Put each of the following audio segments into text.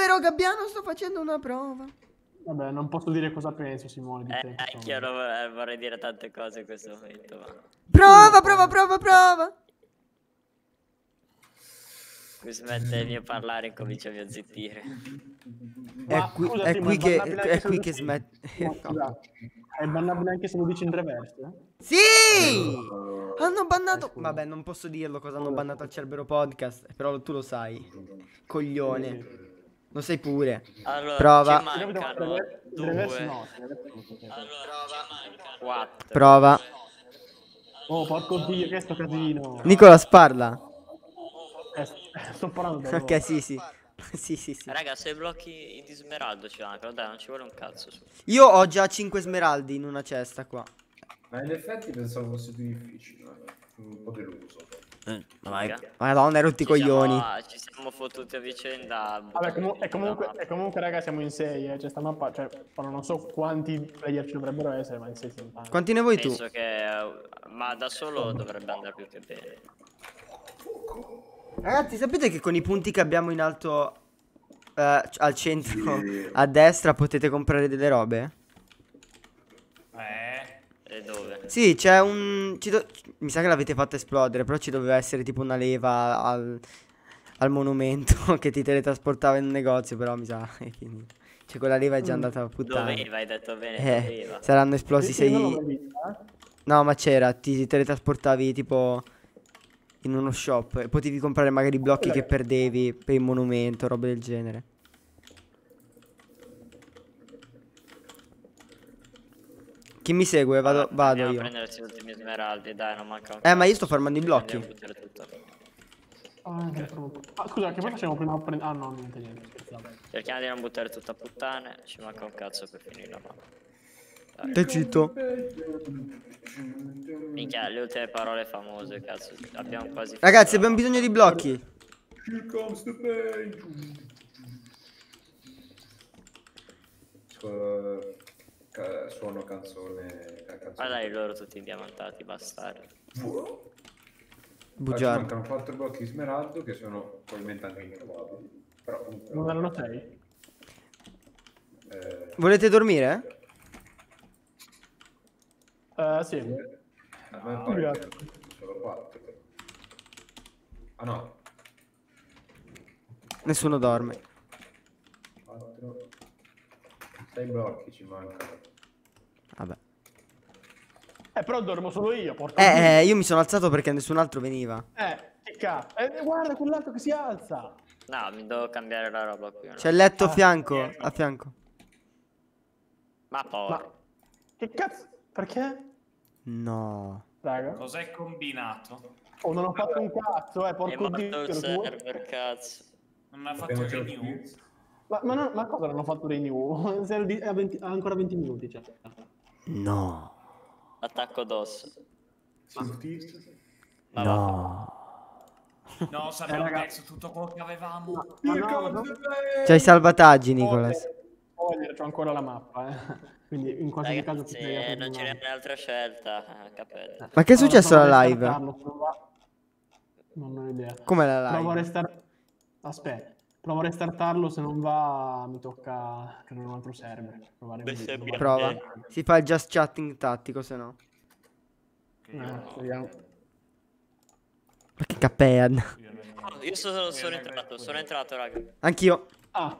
vero Gabbiano? Sto facendo una prova. Vabbè, non posso dire cosa penso, Simone. Di Eh, te, anch'io non vorrei- dire tante cose in questo momento, ma... Prova, prova, prova, prova. Mi smette il mio parlare e comincia a mio zittire. È Ma, qui, scusa, è qui che, è anche qui che smette. No, scusa, È bannabile anche se lo dici in reverse? eh? Sì! Hanno bannato. Vabbè, non posso dirlo cosa hanno bannato al Cerbero Podcast. Però tu lo sai. Coglione. Lo sai pure. Allora, Prova. mancano due, quattro. Prova. Oh, porco dio, che è sto casino. Nicolas parla. Eh, sto parlando. Ok, sì, sì. Sì, sì, sì. Raga, se blocchi di smeraldo ci mancano, dai, non ci vuole un cazzo su. Io ho già 5 smeraldi in una cesta qua. Ma in effetti pensavo fosse più difficile. eh. Un po' deluso. Raga, Madonna, hai rotti i ci siamo- coglioni. Ci siamo fottuti a vicenda. Vabbè, comu- e, comunque, e comunque, raga, siamo in 6, eh. Cioè, sta mappa, cioè, ora non so quanti player ci dovrebbero essere, ma in 6 siamo tanti. Quanti ne vuoi tu? Penso che... Ma da solo dovrebbe andare più che bene. Ragazzi, sapete che con i punti che abbiamo in alto eh, al centro, a destra, potete comprare delle robe? Eh, E dove? Sì, c'è un... ci do- Mi sa che l'avete fatta esplodere, però ci doveva essere tipo una leva al, al monumento che ti teletrasportava in un negozio, però mi sa è finito. Cioè quella leva è già andata a puttana. Doveva, hai detto bene, Eh, saranno esplosi sei... No, ma c'era, ti teletrasportavi tipo in uno shop e potevi comprare magari blocchi che perdevi per il monumento, robe del genere. Chi mi segue? Vado, Allora, vado io. prendersi gli ultimi smeraldi, dai, non manca un Eh, ma io sto farmando i blocchi. Andiamo a buttare tutto. Ah, che troppo. Ah, scusa, che poi facciamo prima a prendere... Ah, no, niente, niente, scherzavo. Cerchiamo di non buttare tutto a puttane, ci manca un cazzo per finire la mappa. Stai zitto. Minchia, le ultime parole famose, cazzo. Abbiamo quasi Ragazzi, abbiamo bisogno di blocchi. Here ca- suono canzone. ca- canzone. Guarda loro tutti diamantati, bastardi. Ah, ci Bugiardo. mancano 4 blocchi di smeraldo che sono probabilmente anche introvabili. Però comunque. Non erano 6? Eh, Volete dormire? Eh, sì. a me pare che solo 4. Ah no, Nessuno dorme. 4. 6 blocchi ci mancano. Vabbè. Eh, però dormo solo io, porco Eh, eh, io mi sono alzato perché nessun altro veniva. Eh, che cazzo. Eh, guarda quell'altro che si alza. No, mi devo cambiare la roba qui. no? C'è il letto a Ah, fianco, dietro. a fianco. Ma poi. Ma che cazzo? Perché? No. Raga. cos'è combinato? Oh, non ho fatto un cazzo, eh, È porco morto dio. il server, cazzo. Non ha fatto il finito. Ma, ma, no- ma cosa non ho fatto di- è a 20 ha ancora 20 minuti, cioè. No. Attacco d'osso. Sultista? Ma No. No, abbiamo Eh, perso tutto quello che avevamo. No, no. pain. C'hai i salvataggi, Nicolas. Spoiler, c'ho ancora la mappa, eh. Quindi in qualsiasi caso Ragazzi, potrei eh, non ce n'è continuare. un'altra scelta. eh, capello. Ma che è successo Allora, alla live? non Non ho idea. Com'è la Provo a live? restare. Aspetta, provo a restartarlo. Se non va, mi tocca creare un altro server. Provare così, Prova. Si fa il just chatting tattico, se no. Eh, vediamo. Ma che capean. Oh, io sono, sono entrato, sono entrato, raga. Anch'io. Ah,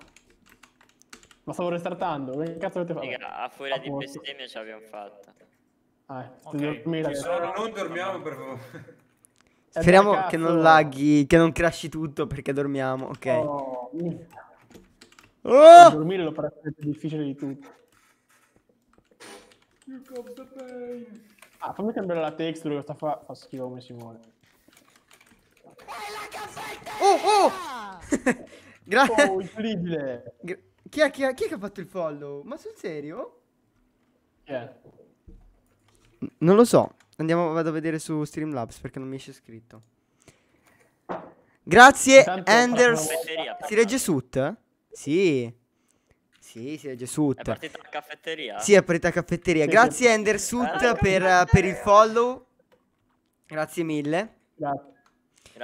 ma stavo restartando. Che cazzo avete fatto? Raga, a furia di bestemmia ce l'abbiamo fatta. Ah, eh, Ok, dormire, ci sono- Allora, non dormiamo per favore. Speriamo dai, che non laghi, che non crashi tutto perché dormiamo, ok. Oh. Oh! Dormire lo pare più difficile di tutto. Ah, fammi cambiare la texture, questa fa, fa schifo come si muove. Oh, oh! Grazie. Oh, incredibile! chi, è, chi, è, chi è che ha fatto il follow? Ma sul serio? Chi è? Non lo so. Andiamo, vado a vedere su Streamlabs perché non mi esce scritto. Grazie, Intanto Anders. Si legge Sut? Sì. Sì, si legge È Sut. partita la caffetteria? Sì, è partita caffetteria. Sì, Grazie, sì. Ender Sut, per, per il follow. Grazie mille. Grazie.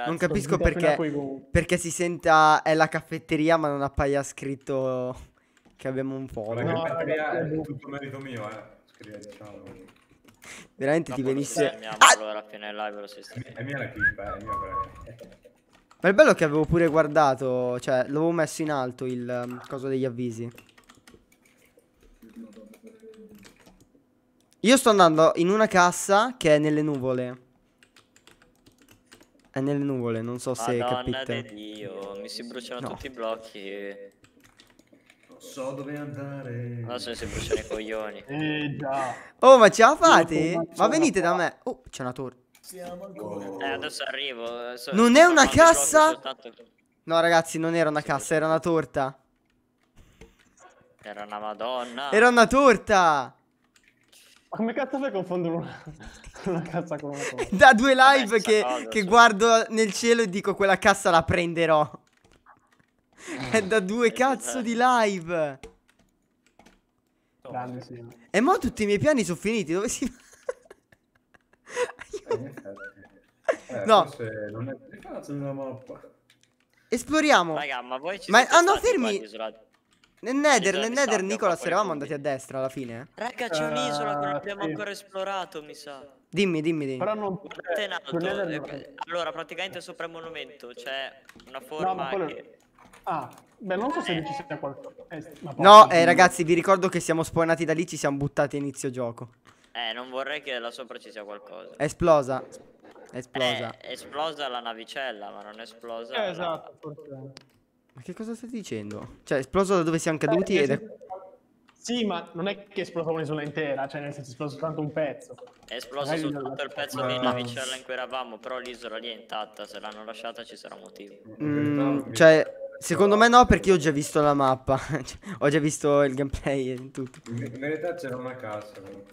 Non capisco perché, perché si senta è la caffetteria ma non appaia scritto che abbiamo un La follow. No, caffetteria è tutto merito mio, eh. Scrive, diciamo. Veramente ti venisse... Ah! allora a fine live lo sistemiamo. È mia la clip, è mia quella. Ma il bello è che avevo pure guardato, cioè l'avevo messo in alto il um, coso degli avvisi. Io sto andando in una cassa che è nelle nuvole. È nelle nuvole, non so se Madonna di capite. Dio, mi si bruciano No. tutti i blocchi. So dove andare. Adesso mi si bruciano i coglioni. Eh già. Oh, ma ce la fate? Ma sono venite da me. Oh, c'è una torre. Eh, adesso arrivo. adesso- Non è una cassa? soltanto- No, ragazzi, non era una cassa, era una torta. Era una madonna. Era una torta! Ma come cazzo fai a confondere una, una cazza con una cosa? Da due live stessa che, che guardo nel cielo e dico quella cassa la prenderò. È da due cazzo di live. Grande, sì. E mo tutti i miei piani sono finiti. Dove si Eh, in effetti. Eh, No. Forse non è una mappa. Esploriamo. Raga, ma voi ci Ma- ah, no, fermi. Nel Nether, nel Nether, Nicolas, eravamo andati a destra alla fine. Raga, c'è un'isola che non Eh, abbiamo sì. ancora esplorato, mi sa. Dimmi, dimmi, dimmi. Però non... Guardate in alto. non è eh, Allora, praticamente sopra il monumento c'è una No, forma ma quello... che... Ah, beh, non so se ci sia qualcosa. Eh, ma No, eh, ragazzi, vi ricordo che siamo spawnati da lì, ci siamo buttati a inizio gioco. Eh, non vorrei che là sopra ci sia qualcosa. È esplosa. È esplosa. Eh, è esplosa la navicella, ma non è esplosa... Eh, la- esatto, forse. Ma che cosa stai dicendo? Cioè, è esploso da dove siamo caduti Eh, ed è... Sì, ma non è che è esplosa un'isola intera, cioè nel senso è esploso soltanto un pezzo. È esploso Magari soltanto la- il pezzo di navicella in cui eravamo, però l'isola lì è intatta, se l'hanno lasciata ci sarà un motivo. Mm, cioè, secondo me no, perché io ho già visto la mappa. Cioè, ho già visto il gameplay e tutto. In verità c'era una cassa, lo-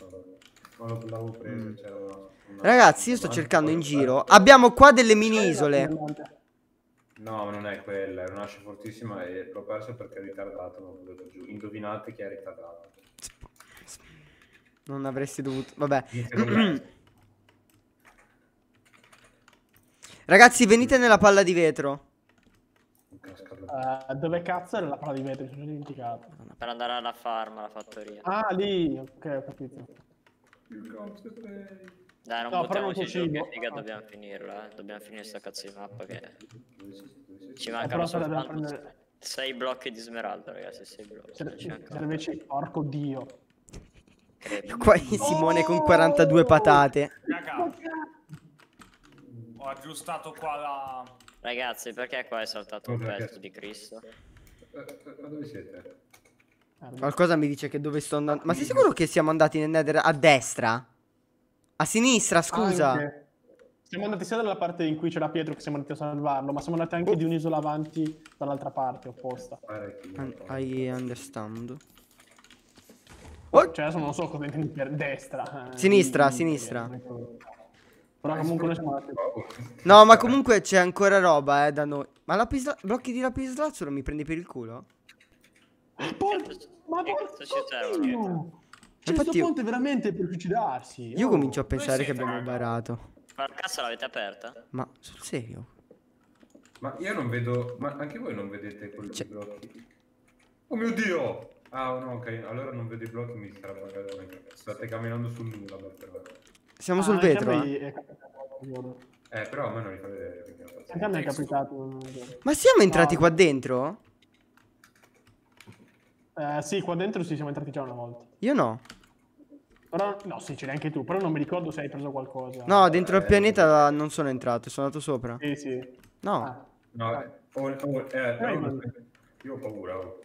l'avevo presa, c'era una- una- Ragazzi, io sto cercando in giro. Abbiamo qua delle mini isole. No, non è quella, è un'ascia fortissima e l'ho persa perché è ritardato, non ho giù. Indovinate chi è ritardato. Non avresti dovuto. Vabbè. Ragazzi, venite nella palla di vetro. Eh, dove cazzo era la palla di vetro? Mi sono dimenticato. Per andare alla farm, alla fattoria. Ah, lì, ok, ho capito. Dai, non No, buttiamoci giù, che figa dobbiamo finirla, eh. Dobbiamo finire sta cazzo di mappa che... Ci mancano soltanto prendere- 6 blocchi di smeraldo, ragazzi, 6 blocchi. Se, non ci se mancano. invece, porco dio. Credo. Qua Simone con 42 patate. Raga, ho aggiustato qua la... Ragazzi, perché qua è saltato un Cosa che- pezzo di Cristo? Eh, eh, Ma dove siete? Eh, Qualcosa mi dice che dove sto andando. Ma sei sicuro che siamo andati nel Nether a destra? A sinistra, scusa. Anche. Siamo andati sia dalla parte in cui c'era Pietro che siamo andati a salvarlo, ma siamo andati anche Oh. di un'isola avanti dall'altra parte, opposta. Un- I understand. Cioè adesso non so cosa intendi per destra. eh, Sinistra, di- sinistra. Però comunque noi siamo. Oh. No, ma comunque c'è ancora roba, eh, da noi. Ma lapis blocchi di lapislazzo mi prendi per il culo? Por- ma Che porco servono? dio! Cioè, questo io- ponte è veramente per suicidarsi. Io oh. comincio a pensare che abbiamo barato. Ma la cassa l'avete aperta? Ma sul serio? Ma io non vedo. Ma anche voi non vedete quei Cioè- blocchi? Oh mio dio! Ah, no, ok, allora non vedo i blocchi, mi sarà buggato. State camminando sul nulla, però. Siamo Ah, sul vetro, eh? è capitato. Eh, però a me non fa vedere. faccio- Anche a me è capitato. Ma siamo entrati No. qua dentro? Eh, sì, qua dentro sì, siamo entrati già una volta. Io no. Però, no, sì, c'eri anche tu, però non mi ricordo se hai preso qualcosa. No, dentro il Eh. pianeta non sono entrato, sono andato sopra. Sì, sì. No. Ah, No, eh, oh, oh, eh, Eh, io ho paura. oh.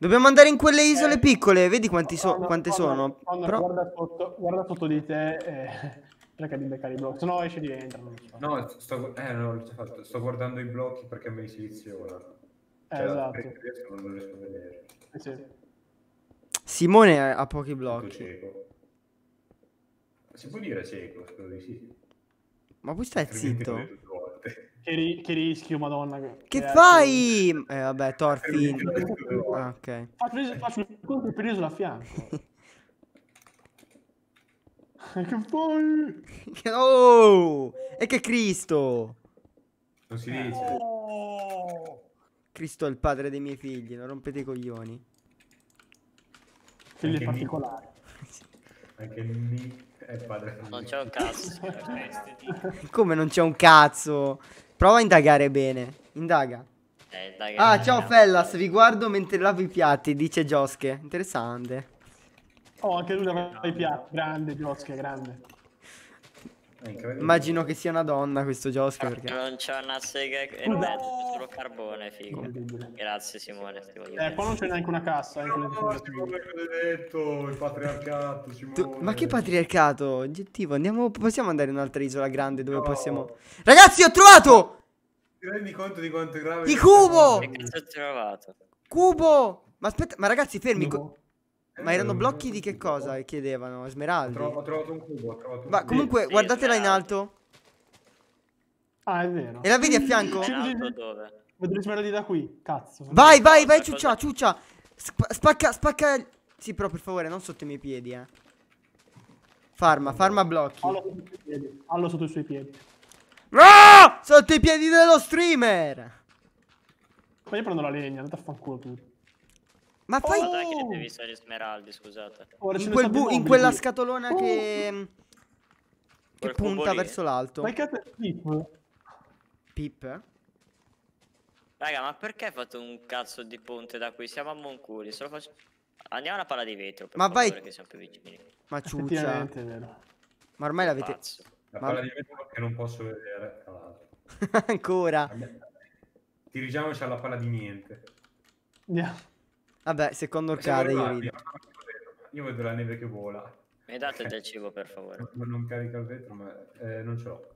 Dobbiamo andare in quelle isole piccole, vedi quanti so- Connor, quante Connor, sono? Connor, Però... guarda, sotto, guarda sotto di te e cerca di beccare i blocchi. Se no esce. Non so. No, sto, eh, no, sto guardando i blocchi perché mi seleziona. Eh, Cioè, esatto. perché riesco, non riesco a vedere. Sì, sì. Simone ha pochi blocchi. cieco. Si può dire cieco, spero di sì. Ma poi stai Altrimenti zitto. Che, ri- che rischio, madonna. Che eh, fai? Eh vabbè, Thorfinn. Ah, ok. Faccio, faccio il conto per l'isola a fianco. che fai? Oh! E che Cristo! Non si dice. Oh! Cristo è il padre dei miei figli, non rompete i coglioni. Figli particolari. Anche lì è padre. Non c'è un cazzo. Come non c'è un cazzo? Prova a indagare bene. Indaga. Eh, dai, Ah, ciao Fellas, vi guardo mentre lavo i piatti, dice Joske. Interessante. Oh, anche lui aveva i piatti. Grande, Giosche, grande. È. Immagino che sia una donna questo Joske perché... Non c'è una sega e No. mezzo, c'è solo carbone, figo. Grazie Simone, Eh, qua non c'è neanche una cassa. eh, No, zone. Simone, cosa hai detto? Il patriarcato, Simone. Tu- ma che patriarcato? Oggettivo, andiamo, possiamo andare in un'altra isola grande dove No. possiamo... Ragazzi, ho trovato! Ti rendi conto di quanto è grave? Di cubo! Che cazzo hai trovato? Cubo! Ma aspetta, ma ragazzi, fermi. Cubo. Ma erano Eh, blocchi di che cosa chiedevano? Ho Smeraldi. trovato, ho trovato un cubo, ho trovato un Ma cubo. comunque, Sì, guardatela in alto. Ah, è vero. E la vedi a fianco? Vedo gli smeraldi da qui. Cazzo. Vai, vai, vai, ciuccia, ciuccia. Sp- spacca, spacca. Sì, però per favore, non sotto i miei piedi, eh. Farma, farma blocchi. Allo sotto i suoi piedi. Allo sotto i suoi piedi. Ah! Sotto i piedi dello streamer. Ma io prendo la legna, andate a fanculo tutti. Ma fai Ma dai che Oh! ne devi stare gli smeraldi, scusate. In, quel in quella scatolona Oh! che che Quel punta verso l'alto. Ma che cazzo è tipo? Pip. Raga, ma perché hai fatto un cazzo di ponte da qui? Siamo a Moncuri, se lo faccio... Andiamo alla palla di vetro, per Ma vai- favore, che siamo più vicini. Ma ciuccia. Ma ormai l'avete. La Ma- palla di vetro che non posso vedere, tra l'altro. ancora. Dirigiamoci alla palla di niente. Andiamo. Vabbè, se Condor Siamo cade io rido. Io vedo la neve che vola. Mi date del cibo, per favore. Non non carica il vetro, ma eh, non ce l'ho.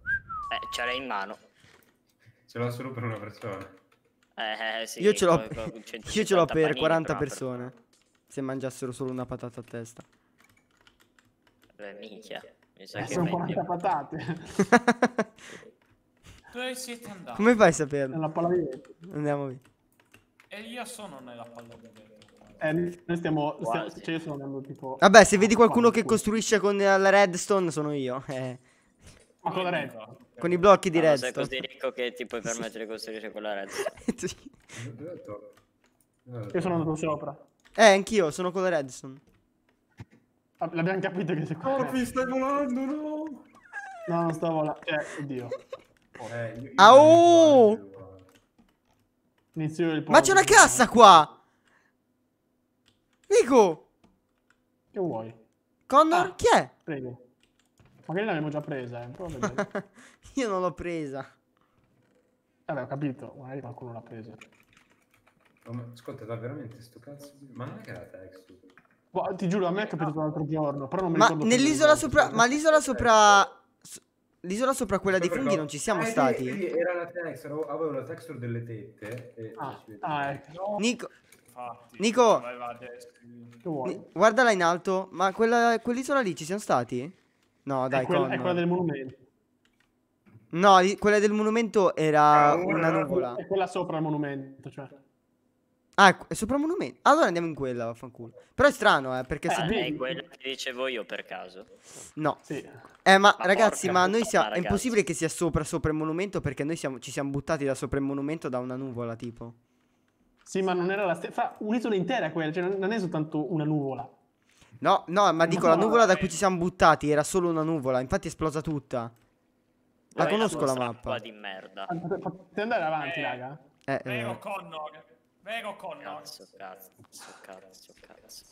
Eh, ce l'hai in mano. Ce l'ho solo per una persona. Eh, eh, sì. Io ce l'ho con io 150 ce l'ho per panini 40 per una persone. Se mangiassero solo una patata a testa. persona. Eh, minchia. Mi sa Eh, che sono è 40 meglio. patate. Dove siete andati? Come fai a saperlo? Nella palla di vetro. Andiamo via. E io sono nella palla di vetro. Eh, noi stiamo, stiamo cioè io sto andando tipo Vabbè, se vedi qualcuno che costruisce con eh, la redstone sono io. Eh, Ma con la red. con i blocchi di Ah, ma sei redstone. così ricco che ti puoi permettere di costruire con la redstone. Io sono andato sopra. eh, anch'io sono con la redstone. Ah, L'abbiamo capito che sei qua. Corpi, stai volando, no! No, non stavo là. Cioè, oddio. Eh, io- io Ah, oh! ricordo. Inizio il Ma c'è una cassa qua! Nico! Che vuoi? Connor? Ah. Chi è? Prego. Magari l'abbiamo già presa, eh. Prova. Io non l'ho presa. Vabbè, ho capito. Magari qualcuno l'ha presa. Oh, ma ascolta, da veramente sto cazzo di... Ma non è che era texture. Boh, ti giuro, a me è capitato l'altro giorno. Però non mi Ma ricordo nell'isola sopra. Ma l'isola sopra. L'isola sopra quella dei funghi no. non ci siamo Eh, stati. vedi, vedi, Era la texture, avevo la texture delle tette. E Ah, ah, ecco. Nico, Infatti. Nico. Che vuoi? ni- guardala in alto. Ma quella, quell'isola lì ci siamo stati? No, dai, è, quella, è quella del monumento. No, di- quella del monumento era Ah, una nuvola. È quella sopra il monumento, cioè. Ah, è- sopra il monumento. Allora andiamo in quella, vaffanculo. Però è strano, eh, perché Eh, se tu... È quella che dicevo io per caso. No. Sì. Eh, ma, Ma ragazzi, ma noi siamo... È impossibile che sia sopra sopra il monumento perché noi siamo... ci siamo buttati da sopra il monumento da una nuvola, tipo. Sì, ma non era la stessa. Fa un'isola intera quella, cioè non è soltanto una nuvola. No, no, ma dico, la no, nuvola da eh. cui ci siamo buttati era solo una nuvola, infatti è esplosa tutta. La Dov'è conosco la mappa. di merda. Ah, Potete potete andare avanti, Eh. raga? Eh, Vero eh. Connor. Vero Connor. Cazzo, cazzo, cazzo, cazzo.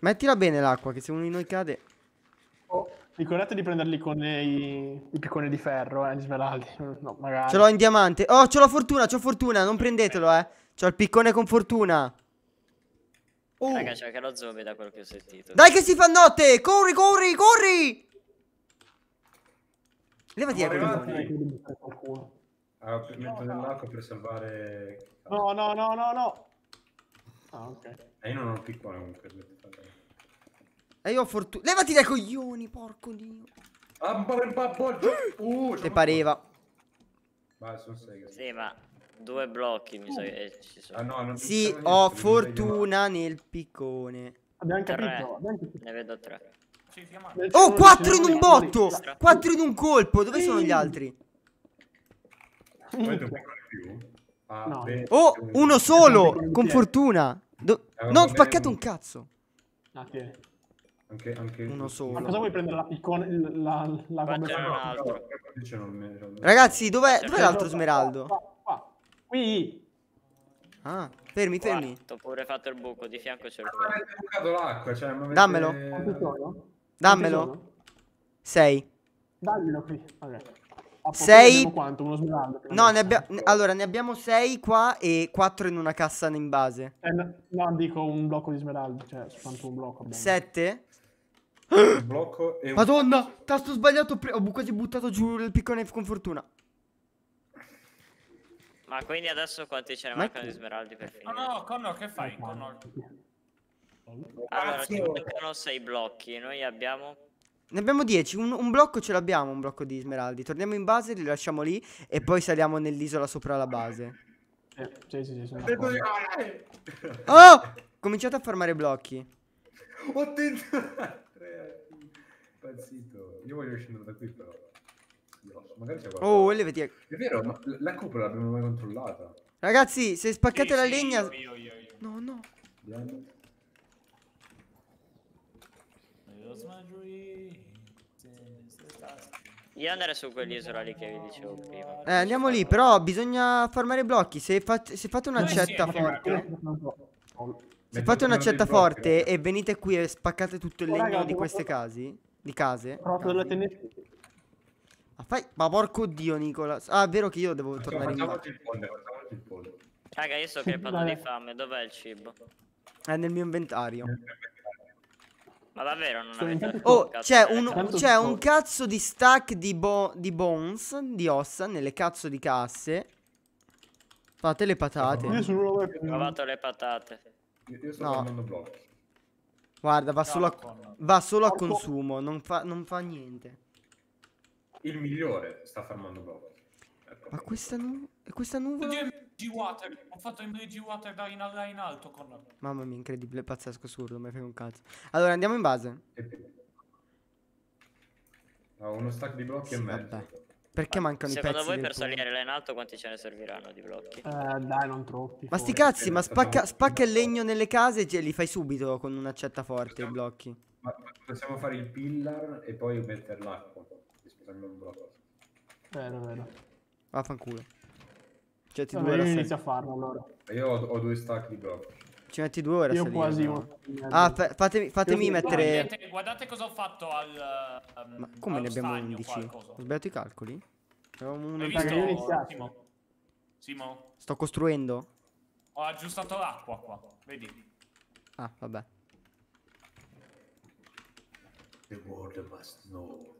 Mettila bene l'acqua, che se uno di noi cade... Oh, ricordate di prenderli con i, i picconi di ferro, eh, gli smeraldi. No, magari. Ce l'ho in diamante. Oh, c'ho la fortuna, c'ho fortuna, non prendetelo, eh. C'ho il piccone con fortuna. Oh. Raga, c'è anche lo zombie da quello che ho sentito. Dai che si fa notte! Corri, corri, corri! Levati. Eh, bisogna qualcuno. Ah, per- metto nell'acqua per salvare... No, no, no, no, no. Ah, ok. E io non ho il piccone comunque. E io ho fortuna. Levati dai coglioni, porco dio. Ah, appoggio. Uh, Te pareva. Vai, sono sei. Sì, ma due blocchi mi sa che ci sono. Ah, no, non Sì, ho fortuna nel piccone. Abbiamo Tre. capito. Abbiamo capito. Ne vedo tre. Oh, 4 in un botto! 4 in un colpo! Dove sono gli altri? Ah, No. Oh, un- uno solo! Con fortuna! Do- non va ho spaccato un- cazzo! Ah, che- Anche, anche Uno Ma solo. cosa vuoi prendere la piccone? il- La, la, un altro. Ragazzi, dov'è, dov'è l'altro smeraldo? Qua, qua. Qui. Ah, fermi, fermi. Ho pure fatto il buco, di fianco c'è il Ma avete bucato l'acqua, cioè, ma avete- Dammelo. Dammelo. 6. Dammelo qui. Sei- abbiamo Quanto? Uno smeraldo? No, ne abbia- allora ne abbiamo 6 qua e 4 in una cassa in base. Eh, no, dico un blocco di smeraldo. Cioè, soltanto un blocco. abbiamo. 7? Un blocco e un... Madonna, tasto sbagliato. pre- ho quasi buttato giù il piccone con fortuna. Ma quindi adesso quanti ce ne Ma- mancano di smeraldi per No, finire? no, Connor, che fai? Connor? Allora, ci mancano 6 blocchi, noi abbiamo... Ne abbiamo 10. Un, un blocco ce l'abbiamo, un blocco di smeraldi. Torniamo in base, li lasciamo lì e poi saliamo nell'isola sopra la base. Eh, Sì, sì, sì, sono. Eh! Oh! Cominciate a farmare blocchi. Ho tentato... Impazzito. Io voglio scendere da qui però. Io, Magari c'è qualcosa. Oh, levati. È vero, ma la cupola l'abbiamo mai controllata. Ragazzi, se spaccate Sì, la sì, legna... Io, io, io. No, no. Vediamo. Io andrei su quell'isola lì che vi dicevo prima. Eh, andiamo lì, però bisogna farmare blocchi. Se, fate- se fate un'accetta forte... raga? Se fate un'accetta forte eh. e venite qui e spaccate tutto il legno di queste casi, di case. Provato delle TNT. Ma fai, ma porco dio, Nicola. Ah, è vero che io devo Facciamo- tornare in ponte. Raga, io Sì, crepando vabbè. di fame, dov'è il cibo? È nel mio inventario. Ma davvero non Sto avete... Oh, c'è un, c'è un cazzo di stack di, bo- di bones, di ossa, nelle cazzo di casse. Fate le Io patate. sono uno Ho trovato le patate. Io, io sto No. prendendo blocchi. Guarda, va solo a, va solo a consumo, non fa, non fa niente. Il migliore sta farmando blocchi. Ecco. Ma questa, nu- e questa nuvola? Oddio, MG Water. Ho fatto MG Water da in, là in alto, Connor. Mamma mia, incredibile, pazzesco, assurdo, mi frega un cazzo. Allora, andiamo in base. E. Ho uno stack di blocchi e Sì, mezzo. vabbè. Perché mancano i Secondo pezzi voi del per ponte? salire là in alto quanti ce ne serviranno di blocchi? Eh, dai, non troppi. Ma sti cazzi, ma spacca, spacca il legno nelle case e li fai subito con un'accetta forte i blocchi. Ma possiamo fare il pillar e poi mettere l'acqua. Scusami, un blocco. Vero, vero. Vaffanculo. Ci metti Vabbè, due ore io a inizio a farlo allora. Io ho, ho due stack di blocchi. Ci metti due ore Io salire. quasi no? uno. Ah, fa- fatemi, fatemi Io- mettere... Guardate, guardate cosa ho fatto al... ehm, Ma come ne abbiamo stagno, 11? qualcosa. Ho sbagliato i calcoli? Avevamo uno Hai visto. Simo? Simo? Sto costruendo? Ho aggiustato l'acqua qua, vedi? Ah, vabbè. The world must know.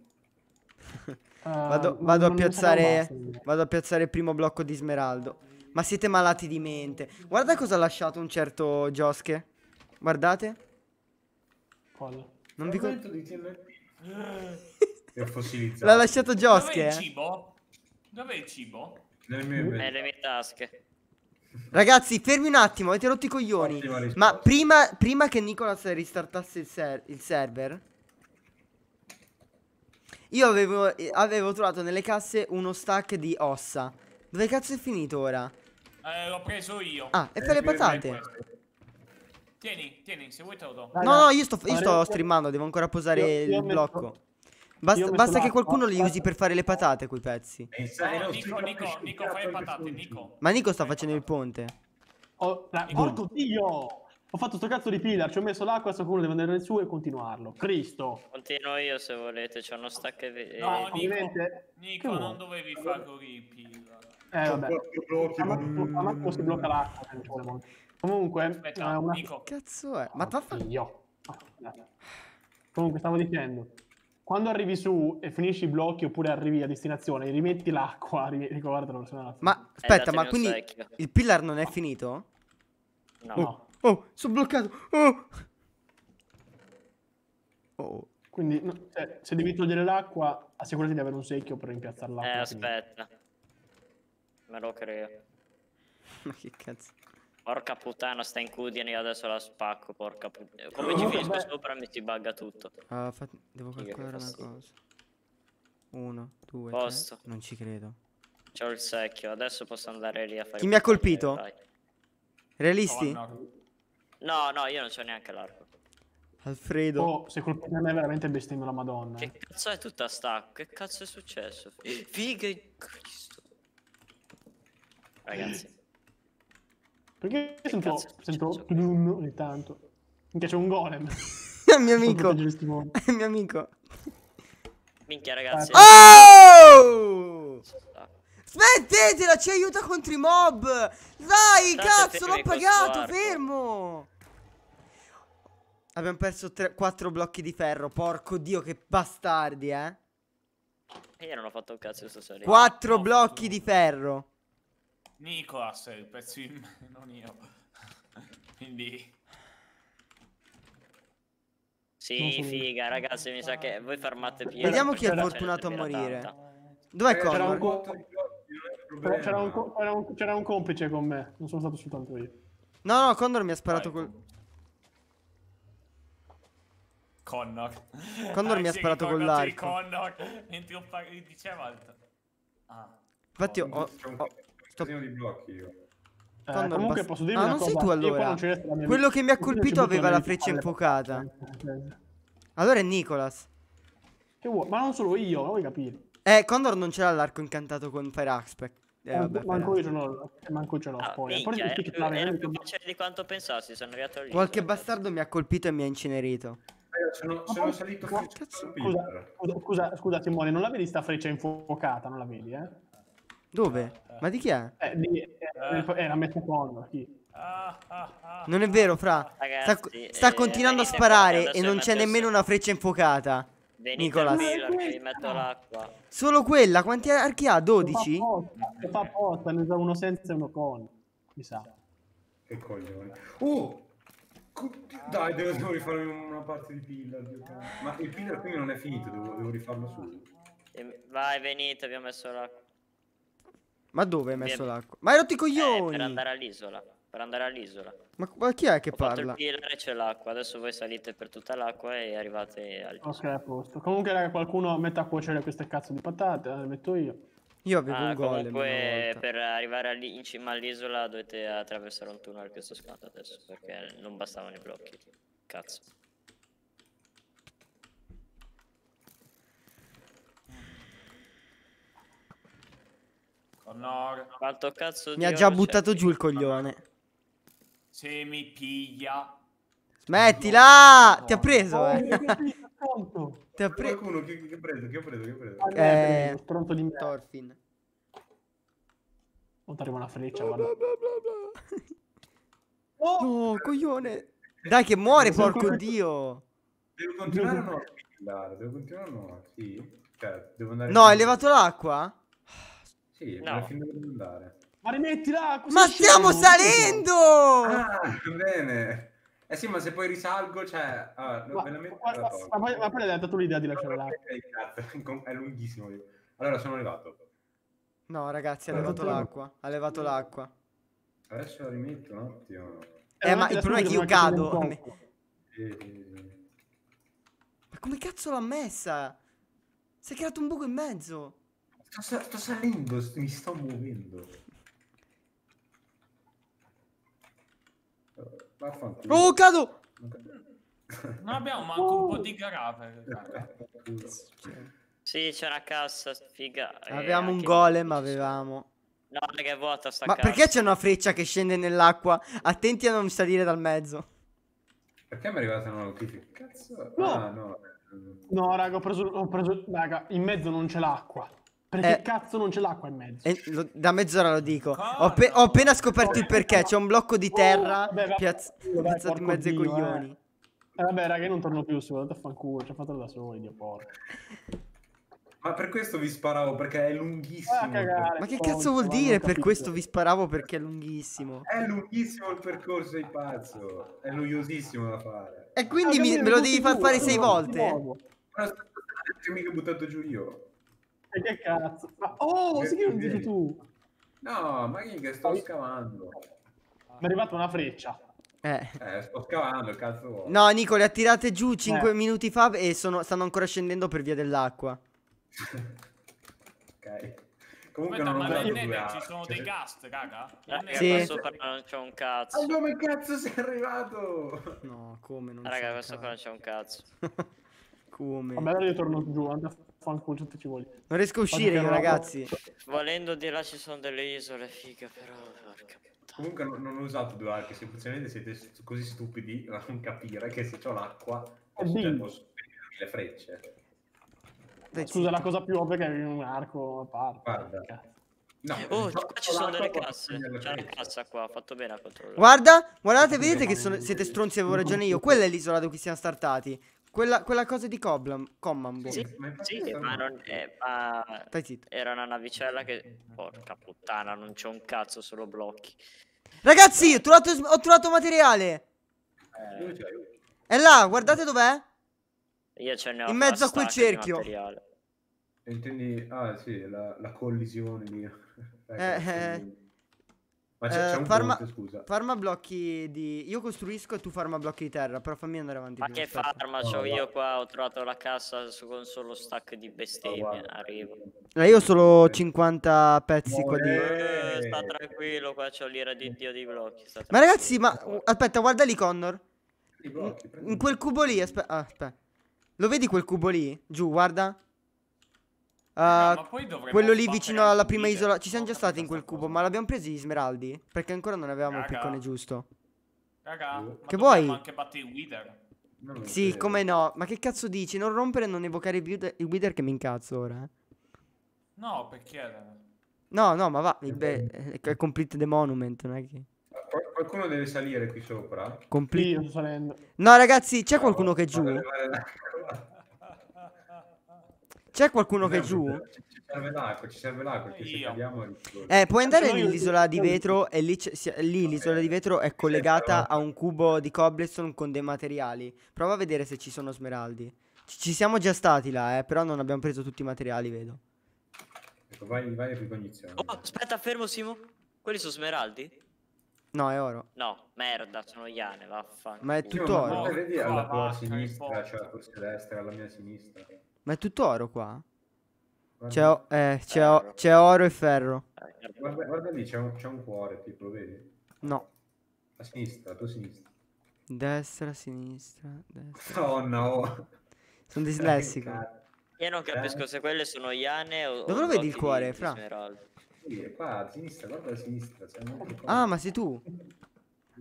Eh, Vado, vado a piazzare. Vado a piazzare il primo blocco di smeraldo. Ma siete malati di mente. Guarda cosa ha lasciato un certo Joske. Guardate. Cosa? Non vi TNT. È fossilizzato. L'ha lasciato Dov'è Joske. il eh. cibo? Dov'è il cibo? Nelle mie tasche. Ragazzi, fermi un attimo, avete rotto i coglioni. Ma prima, prima che Nicolas ristartasse il, ser- il server, io avevo, eh, avevo trovato nelle casse uno stack di ossa. Dove cazzo è finito ora? Eh, l'ho preso io. Ah, e fai le Eh, patate? Tieni, tieni, se vuoi te lo do. Raga, No, no, io sto, io sto streamando, devo ancora posare Io- io il blocco. Basta, basta che qualcuno li usi per fare le patate, quei pezzi. E sai, No, Nico, Nico, Nico, fai le patate, Nico. Ma Nico sta facendo il ponte. Oh, porco dio! Ho fatto sto cazzo di pillar, ci ho messo l'acqua, adesso qualcuno deve andare su e continuarlo. Cristo! Continuo io se volete, c'ho uno stack e... No, Nico, ovviamente- Nico, non dovevi fare i pillar. Eh, vabbè. A ma- Marco, si blocca l'acqua. molto. Comunque, Aspetta, eh, una... Nico. Cazzo è? Ma vaffa... Io. Ah, dai. Comunque, stavo dicendo. Quando arrivi su e finisci i blocchi oppure arrivi a destinazione, rimetti l'acqua, ri- ricordalo. se no- Ma aspetta, datemi ma quindi secchio. il pillar non è finito? No. No. Oh, sono bloccato. Oh. Oh. Quindi, no, cioè, se devi togliere l'acqua, assicurati di avere un secchio per rimpiazzare l'acqua. Eh, quindi- aspetta. Me lo creo. Ma che cazzo. Porca puttana, sta in Cudine, io adesso la spacco, porca puttana. Come ci Oh, finisco beh. sopra mi si bugga tutto. Ah, fa- devo calcolare una cosa. Uno, due, Posto. tre. Non ci credo. C'ho il secchio, adesso posso andare lì a fare... Chi mi ha colpito? vai. Realisti? Connor. No, no, io non c'ho neanche l'arco. Alfredo. Oh, se colpite a me veramente bestemmio la madonna. Che cazzo è tutta sta? Che cazzo è successo? Figa, Cristo. Ragazzi, Perché sento, cazzo sento successo? tudum ogni tanto. Minchia c'è un golem. È il mio amico. È il mio amico. minchia ragazzi. Oh! sta. Smettetela, ci aiuta contro i mob. Dai, State cazzo, l'ho pagato, fermo. Abbiamo perso 4 blocchi di ferro. Porco dio, che bastardi, eh. Io non ho fatto un cazzo sto serie. 4 no, blocchi no. di ferro. Nicolas è il pezzo in me, non io. Quindi... Sì, figa, ragazzi, mi sa che voi farmate più. Vediamo chi è fortunato a morire. 30. Dov'è c'era Connor? un co- di un. C'era un, co- c'era un- c'era un complice con me, non sono stato soltanto io. No, no, Connor mi ha sparato Vai. col... Connor. Connor Ah, mi ha sparato con di l'arco. Connor, mentre io diceva... Ah. Infatti ho... Ho- sto- casino di blocchi io. Eh, comunque posso dirvi Ah, una non sei cosa, tu io qua allora. non Quello che mi ha non colpito aveva la freccia infuocata. Allora è Nicolas. Che vuoi? Ma non solo io, ma vuoi capire? Eh, Connor non ce l'ha l'arco incantato con Fire Aspect. Eh, vabbè, manco io ce l'ho, manco io ce l'ho, Ah. Poi minchia, era, vendi, più facile di quanto pensassi, sono arrivato lì. Qualche bastardo mi ha colpito e mi ha incenerito. Eh, sono, sono poi- salito Scusa, scusa, scusa, scusa Simone, non la vedi sta freccia infuocata, non la vedi, eh? Dove? Ma di chi è? Eh, lì, eh, era? Ah, ah, ah. Non è vero, Fra. Sta, Ragazzi, sta eh, continuando a sparare e non c'è nemmeno una freccia infuocata. Venite Nicolas. Solo quella, quanti archi ha? 12? Lo fa apposta, ne usa uno senza e uno con. Mi sa. Che coglione. Oh! Dai, devo, devo rifarmi una parte di pillar. Ma il pillar quindi non è finito, devo, devo rifarlo. E- Vai, venite, ho messo l'acqua. Ma dove hai messo l'acqua? Ma hai rotto i Eh, coglioni! per andare all'isola. Per andare all'isola. Ma, ma chi è che Ho fatto parla? il pillar e c'è l'acqua. Adesso voi salite per tutta l'acqua e arrivate all'isola. Ok, a posto. Comunque, raga, qualcuno mette a cuocere queste cazzo di patate, le metto io. Io avevo Ah, un golem una comunque per arrivare in cima all'isola dovete attraversare un tunnel che sto scavando adesso perché non bastavano i blocchi. Cazzo. Connor, Quanto cazzo Mi ha già buttato giù il coglione. se mi piglia... Smettila! Ti ha preso, Oh, eh. pronto. Ti ha preso. Qualcuno che, ha preso, che ha preso, che ha preso. Eh, stronzo di. Thorfinn. Non ti arriva una freccia, guarda. No, coglione. Dai che muore, porco dio. Devo continuare o no? Devo continuare o no? Sì. Cioè, devo andare... No, hai levato l'acqua? Sì, No. alla fine devo andare. Ma rimettila! Ma scemo, stiamo non salendo! Ah, bene. Eh sì, ma se poi risalgo, cioè... Ah, Ma, ma, ma, ma poi, ma poi le hai dato l'idea di lasciare eh, cazzo, È lunghissimo. Allora, sono arrivato. No, ragazzi, ha Ma levato l'acqua. Ha levato l'acqua. Adesso la rimetto un attimo. Eh, ma mettila il problema è che io cado. Me-. Sì, sì, sì. Ma come cazzo l'ha messa? Si è creato un buco in mezzo. Sto, sto salendo, st- mi sto muovendo. Vaffanculo. Oh, cado! Non abbiamo manco un po' di grave. Sì, c'è una cassa, figa. Avevamo un anche- golem, avevamo. No, raga, è vuota sta Ma cassa. perché c'è una freccia che scende nell'acqua? Attenti a non salire dal mezzo. Perché mi è arrivata una notifica? Cazzo. No. Ah, no. No, raga, ho preso, ho preso... Raga, in mezzo non c'è l'acqua. Perché Eh. cazzo non c'è l'acqua in mezzo? E lo- da mezz'ora lo dico. Cosa? Ho, appe- ho appena scoperto il perché. C'è un blocco di terra Oh, vabbè, piazz- vai, piazzato in mezzo ai Dio, coglioni. Eh, vabbè, raga, io non torno più su, andate a fanculo, ci ho fatto da soli, dio porco. Ma per questo vi sparavo, perché è lunghissimo. Ah, cagare. Ma che cazzo vuol ma non dire? Per questo vi sparavo perché è lunghissimo. È lunghissimo il percorso, sei pazzo. È noiosissimo da fare. E quindi Ah, mi- me lo devi far fare sei volte? Ma non ho mica buttato giù io. E che cazzo? Ma, oh, sì che non dici tu. No, ma che sto scavando. è arrivata una freccia. Eh. Eh, sto scavando, cazzo vuoi. No, Nico, le ha tirate giù 5 Eh. minuti fa e sono- stanno ancora scendendo per via dell'acqua. Ok. Comunque Aspetta, non ma usato nel due Nether armi. ci sono dei ghast, raga? Nel Sì. sopra non c'è un cazzo. Ah, come cazzo sei arrivato? No, come non Raga, questo qua non c'è un cazzo. Come? Vabbè, allora io torno giù, andate fanculo tutti ci vuole. Non riesco a uscire io, ragazzi. Volendo di là ci sono delle isole, figa, però porca. Comunque non, non ho usato due archi, semplicemente siete così stupidi da non capire che se ho l'acqua posso, cioè, posso le frecce. Dai, Scusa, la cosa più ovvia è che un arco a parte. Guarda. Cazzo. No, Oh, qua ci sono delle casse. C'è una cassa qua, ho fatto bene a controllare. Guarda, guardate, vedete che sono- siete stronzi, avevo ragione io. Quella è l'isola da cui siamo startati. Quella, quella cosa di Coblam. Sì, Ma infatti sì, questa ma, no. non è, ma Stai zitto. era una navicella che... Porca puttana, non c'è un cazzo, solo blocchi. Ragazzi, ho trovato, ho trovato materiale. Eh? È là, guardate dov'è. io ce ne ho In mezzo a quel cerchio. Intendi... Ah sì, la, la collisione lì. Ecco, Eh, quindi- Ma c'è, eh, c'è un farma- ponte, scusa. Farma blocchi di... Io costruisco e tu farma blocchi di terra, però fammi andare avanti. Ma prima, che aspetta. farma c'ho guarda. io qua? Ho trovato la cassa su- con solo stack di Oh, bestemmie. guarda. Arrivo. Eh, io ho solo 50 pezzi qua di... Eh, sta tranquillo, qua c'ho l'ira di dio di blocchi. Ma ragazzi, ma... tranquillo. Aspetta, guarda lì, Connor. Blocchi. In quel cubo lì, aspetta... aspetta. Lo vedi quel cubo lì? Giù, guarda. Ah, poi dovremmo quello lì vicino alla prima isola. Ci siamo già stati in quel cubo, cosa. ma l'abbiamo presi gli smeraldi? Perché ancora non avevamo il piccone giusto. Raga, ma Che vuoi? anche battere il Wither. Non Sì, credo. come no? Ma che cazzo dici? Non rompere e non evocare il Wither, che mi incazzo ora. eh. No, perché? No, no, ma va. il be- è complete the monument, non è che... Qual- Qualcuno deve salire qui sopra. Complete... Salendo. No, ragazzi, c'è qualcuno che è giù? Vado a levare l'acqua. C'è qualcuno che è No, giù? Ci serve l'acqua, ci serve l'acqua. Eh, puoi andare No, nell'isola di vetro e lì, lì l'isola di vetro è collegata a un cubo di cobblestone con dei materiali. Prova a vedere se ci sono smeraldi. Ci, ci siamo già stati là, eh, però non abbiamo preso tutti i materiali, vedo. Ecco, vai, vai a ricognizione. Oh, aspetta, fermo Simo. Quelli sono smeraldi? No, è oro. No, merda, sono iane, vaffanculo. Ma è tutto ma oro. guarda, vedi alla tua sinistra, che c'è la tua destra, alla mia sinistra. Ma è tutto oro qua? C'è, eh, c'è, c'è oro e ferro. Eh, guarda. guarda, lì, c'è un, c'è un cuore, tipo, lo vedi? No. A sinistra, a tua sinistra. Destra, sinistra, destra. Oh no! Sono dislessico. Io non capisco se quelle sono iane o. Dove lo vedi il cuore, Fra? Sì, è qua, a sinistra, guarda a sinistra. Ah, ma sei tu?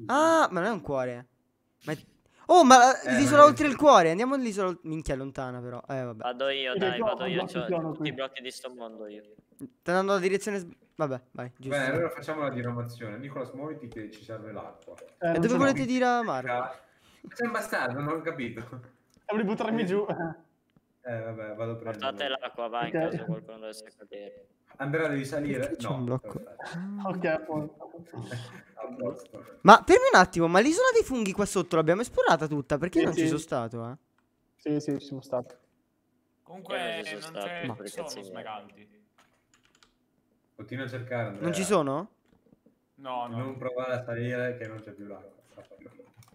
Ah, ma non è un cuore. Ma è- Oh, ma Eh, l'isola ma- oltre il cuore. Andiamo nell'isola. ol- Minchia, è lontana però. Eh, vabbè. Vado io, Sì, dai, vado io. C'ho piano tutti i blocchi di sto mondo io. Stai andando nella direzione. Vabbè, vai, giusto. Beh, allora facciamo la diramazione. Nicolas, muoviti che ci serve l'acqua. Eh, E dove ce volete l'ho. dire a Marco? Ah, Sei un bastardo, non ho capito. Devo buttarmi giù. Eh, vabbè, vado a prendere. Portate l'acqua, va, in Ok. caso qualcuno dovesse cadere. Andrea, devi salire? Perché c'è No. un blocco? perfetto. Ok, a posto. Ma fermi un attimo, ma l'isola dei funghi qua sotto l'abbiamo esplorata tutta? Perché Sì, non ci sì. sono stato, eh? Sì, sì, ci siamo stati. Comunque Io non ci sono non stato, c'è, i sono smeraldi. Continua a cercare, Andrea. Non ci sono? No, no. Non provare a salire che non c'è più l'acqua.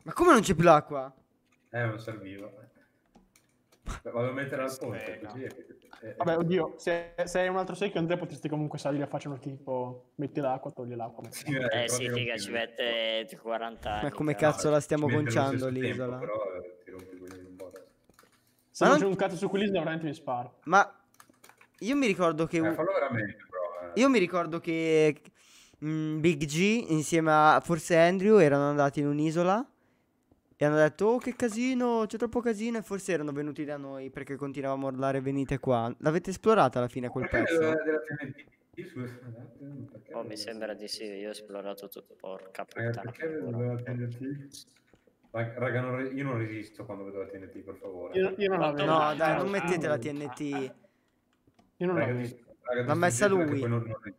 Ma come non c'è più l'acqua? Eh, non serviva. Vado a mettere al ponte, Sfega. così è- è- Vabbè, oddio, se, se hai un altro secchio, Andrea, potresti comunque salire a facciano tipo metti l'acqua, togli l'acqua. metti- Sì, Eh però sì, figa, ci mette 40 anni. Ma come cazzo. cazzo la stiamo ci conciando stesso tempo, l'isola? Però eh, ti rompi un po'. Se Ma non c'è un cazzo su quell'isola, veramente mi sparo. Ma io mi ricordo che... Eh, fallo veramente, però. eh. Io mi ricordo che mm, Big G insieme a forse Andrew erano andati in un'isola e hanno detto oh che casino, c'è troppo casino e forse erano venuti da noi perché continuavamo a urlare venite qua. L'avete esplorata alla fine quel Perché pezzo? perché Oh, mi sembra di sì, io ho esplorato tutto. Porca Eh, puttana. perché vedo la TNT? Rag- Raga, non re- io non resisto quando vedo la TNT, per favore. Io, io non la vedo. No dai, non mettete la TNT. Io non la Raga, vedo. dis- raga, L'ha messa lui. non- non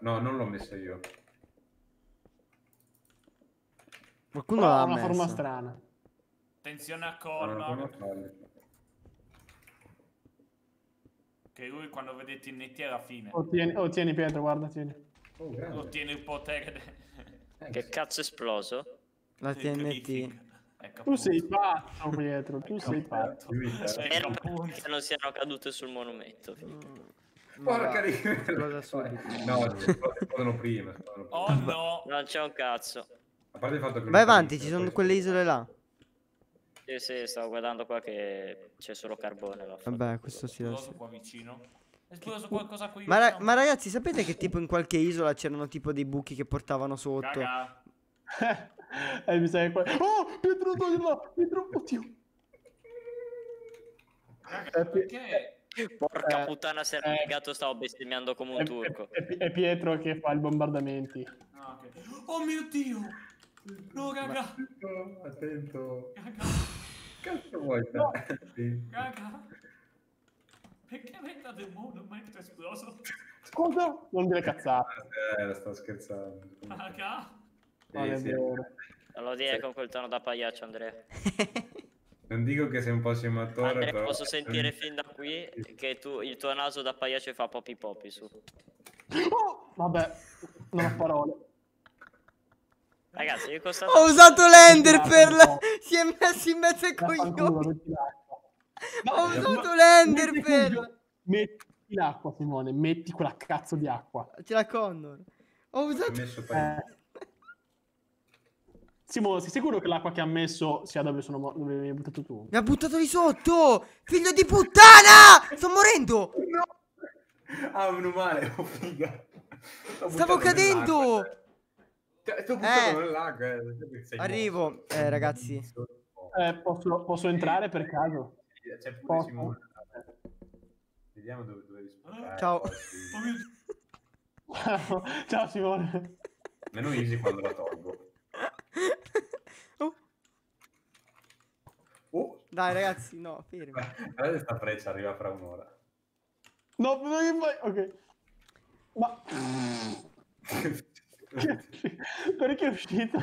No, non l'ho messa io. Qualcuno Però ha l'ha una forma strana. Attenzione a fallo. Che lui quando vede TNT è la fine. Oh, tieni, oh, tieni Pietro, guarda, tieni. Oh. Ottiene il potere. de- Che cazzo è esploso? La TNT. Ecco, Tu sei pazzo, Pietro, tu sei pazzo. Lui, Sei Spero che non siano cadute sul monumento. Porca di... esplosa subito. No, esplodono prima. Oh no! Non c'è un cazzo. A parte il fatto che... Vai avanti, ci sono quelle isole là. Sì, sì, stavo guardando qua che c'è solo carbone. là. Vabbè, questo sì. Esploso so. qua vicino. Esploso qualcosa qui Ma, ra- ma ragazzi, sapete che tipo in qualche isola c'erano tipo dei buchi che portavano sotto? Raga, Eh, mi sa che qua... Oh, Pietro, toglila! Pietro, oddio. raga, Eh, perché? Porca Eh, puttana, se eh. era negato stavo bestemmiando come un È, turco. è- è Pietro che fa i bombardamenti. Ah, ok. Oh mio dio! No, raga! Attento, attento. Raga, Cazzo vuoi? No. Sì. Perché venta del monumento è esploso? Cosa? Non dire cazzate. Eh, sto scherzando. Raga! Sì, sì. Non lo dire con quel tono da pagliaccio, Andrea. Non dico che sei un po' scimatore, Andrea, però... posso sentire fin da qui che tu, il tuo naso da pagliaccio fa popi popi su. Oh, vabbè, non ho parole. Ragazzi, io costa... Ho usato l'ender per la... Si è messo in mezzo ai coglioni. Ho usato l'ender metti per... Metti l'acqua, Simone, metti quella cazzo di acqua. Ce l'ha Connor. Ho Ho usato... messo Eh. Simone, sei sicuro che l'acqua che ha messo sia dove, sono dove mi hai buttato tu? Mi ha buttato di sotto! Figlio di puttana! Sto morendo! Ah, meno male, oh figa. Stavo cadendo! nell'acqua. Cioè, T'ho buttato Eh. nell'acqua. eh, sei Arrivo. Eh, ragazzi. Eh, posso, posso entrare per caso? C'è pure Posso? Simone. Vediamo dove. Ciao. Sì. Oh mio dio! Ciao, ciao Simone. Meno easy quando la tolgo. Oh, Oh, dai ragazzi, no, fermi. guarda sta freccia arriva fra un'ora. No, ma che fai? Ok. Ma perché è uscito?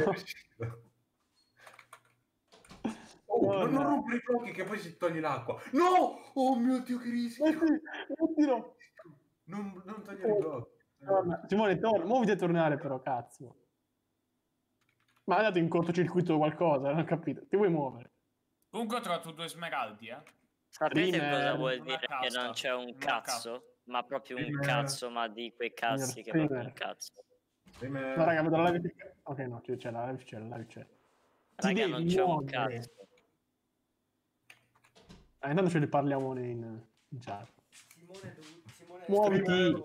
Oh, No, non, no. rompere i blocchi che poi si toglie l'acqua. No! Oh mio dio che rischio! Metti, mettilo. Non, non togliere i blocchi. Torna. Simone, torna. Muoviti a tornare però, cazzo. Ma è andato in cortocircuito o qualcosa, non ho capito. Ti vuoi muovere? Comunque ho trovato due smeraldi, eh. Sapete Primer, cosa vuol dire che casta, non c'è un cazzo? Ma proprio un cazzo, ma di quei cazzi che proprio un cazzo. Prima- No, raga, vedo la live. Ok, no, c'è c'è la live, c'è la live, c'è. Raga, devi non c'è un muovere. cazzo. Eh, intanto ce ne parliamo in, in chat. Simone, Simone Muoviti.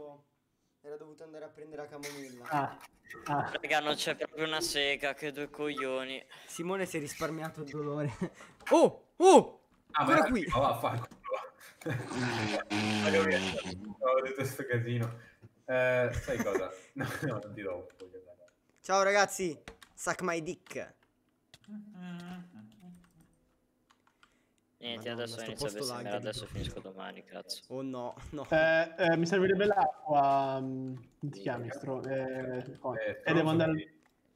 Era dovuto andare a prendere la camomilla. Ah, ah. Raga, non c'è proprio una sega, che due coglioni. Simone si è risparmiato il dolore. Oh! Oh! Ah, Ancora qui. Ma va, fa Ho detto sto casino. Eh, sai cosa? No, no, non dare. Ciao ragazzi, suck my dick. Niente, Madonna, adesso inizio a posto bestemmiare, adesso finisco domani, cazzo. Oh no, no. Eh, eh, mi servirebbe l'acqua. mm, Come ti chiami? Stro... Eh, qua. Eh, e devo andare.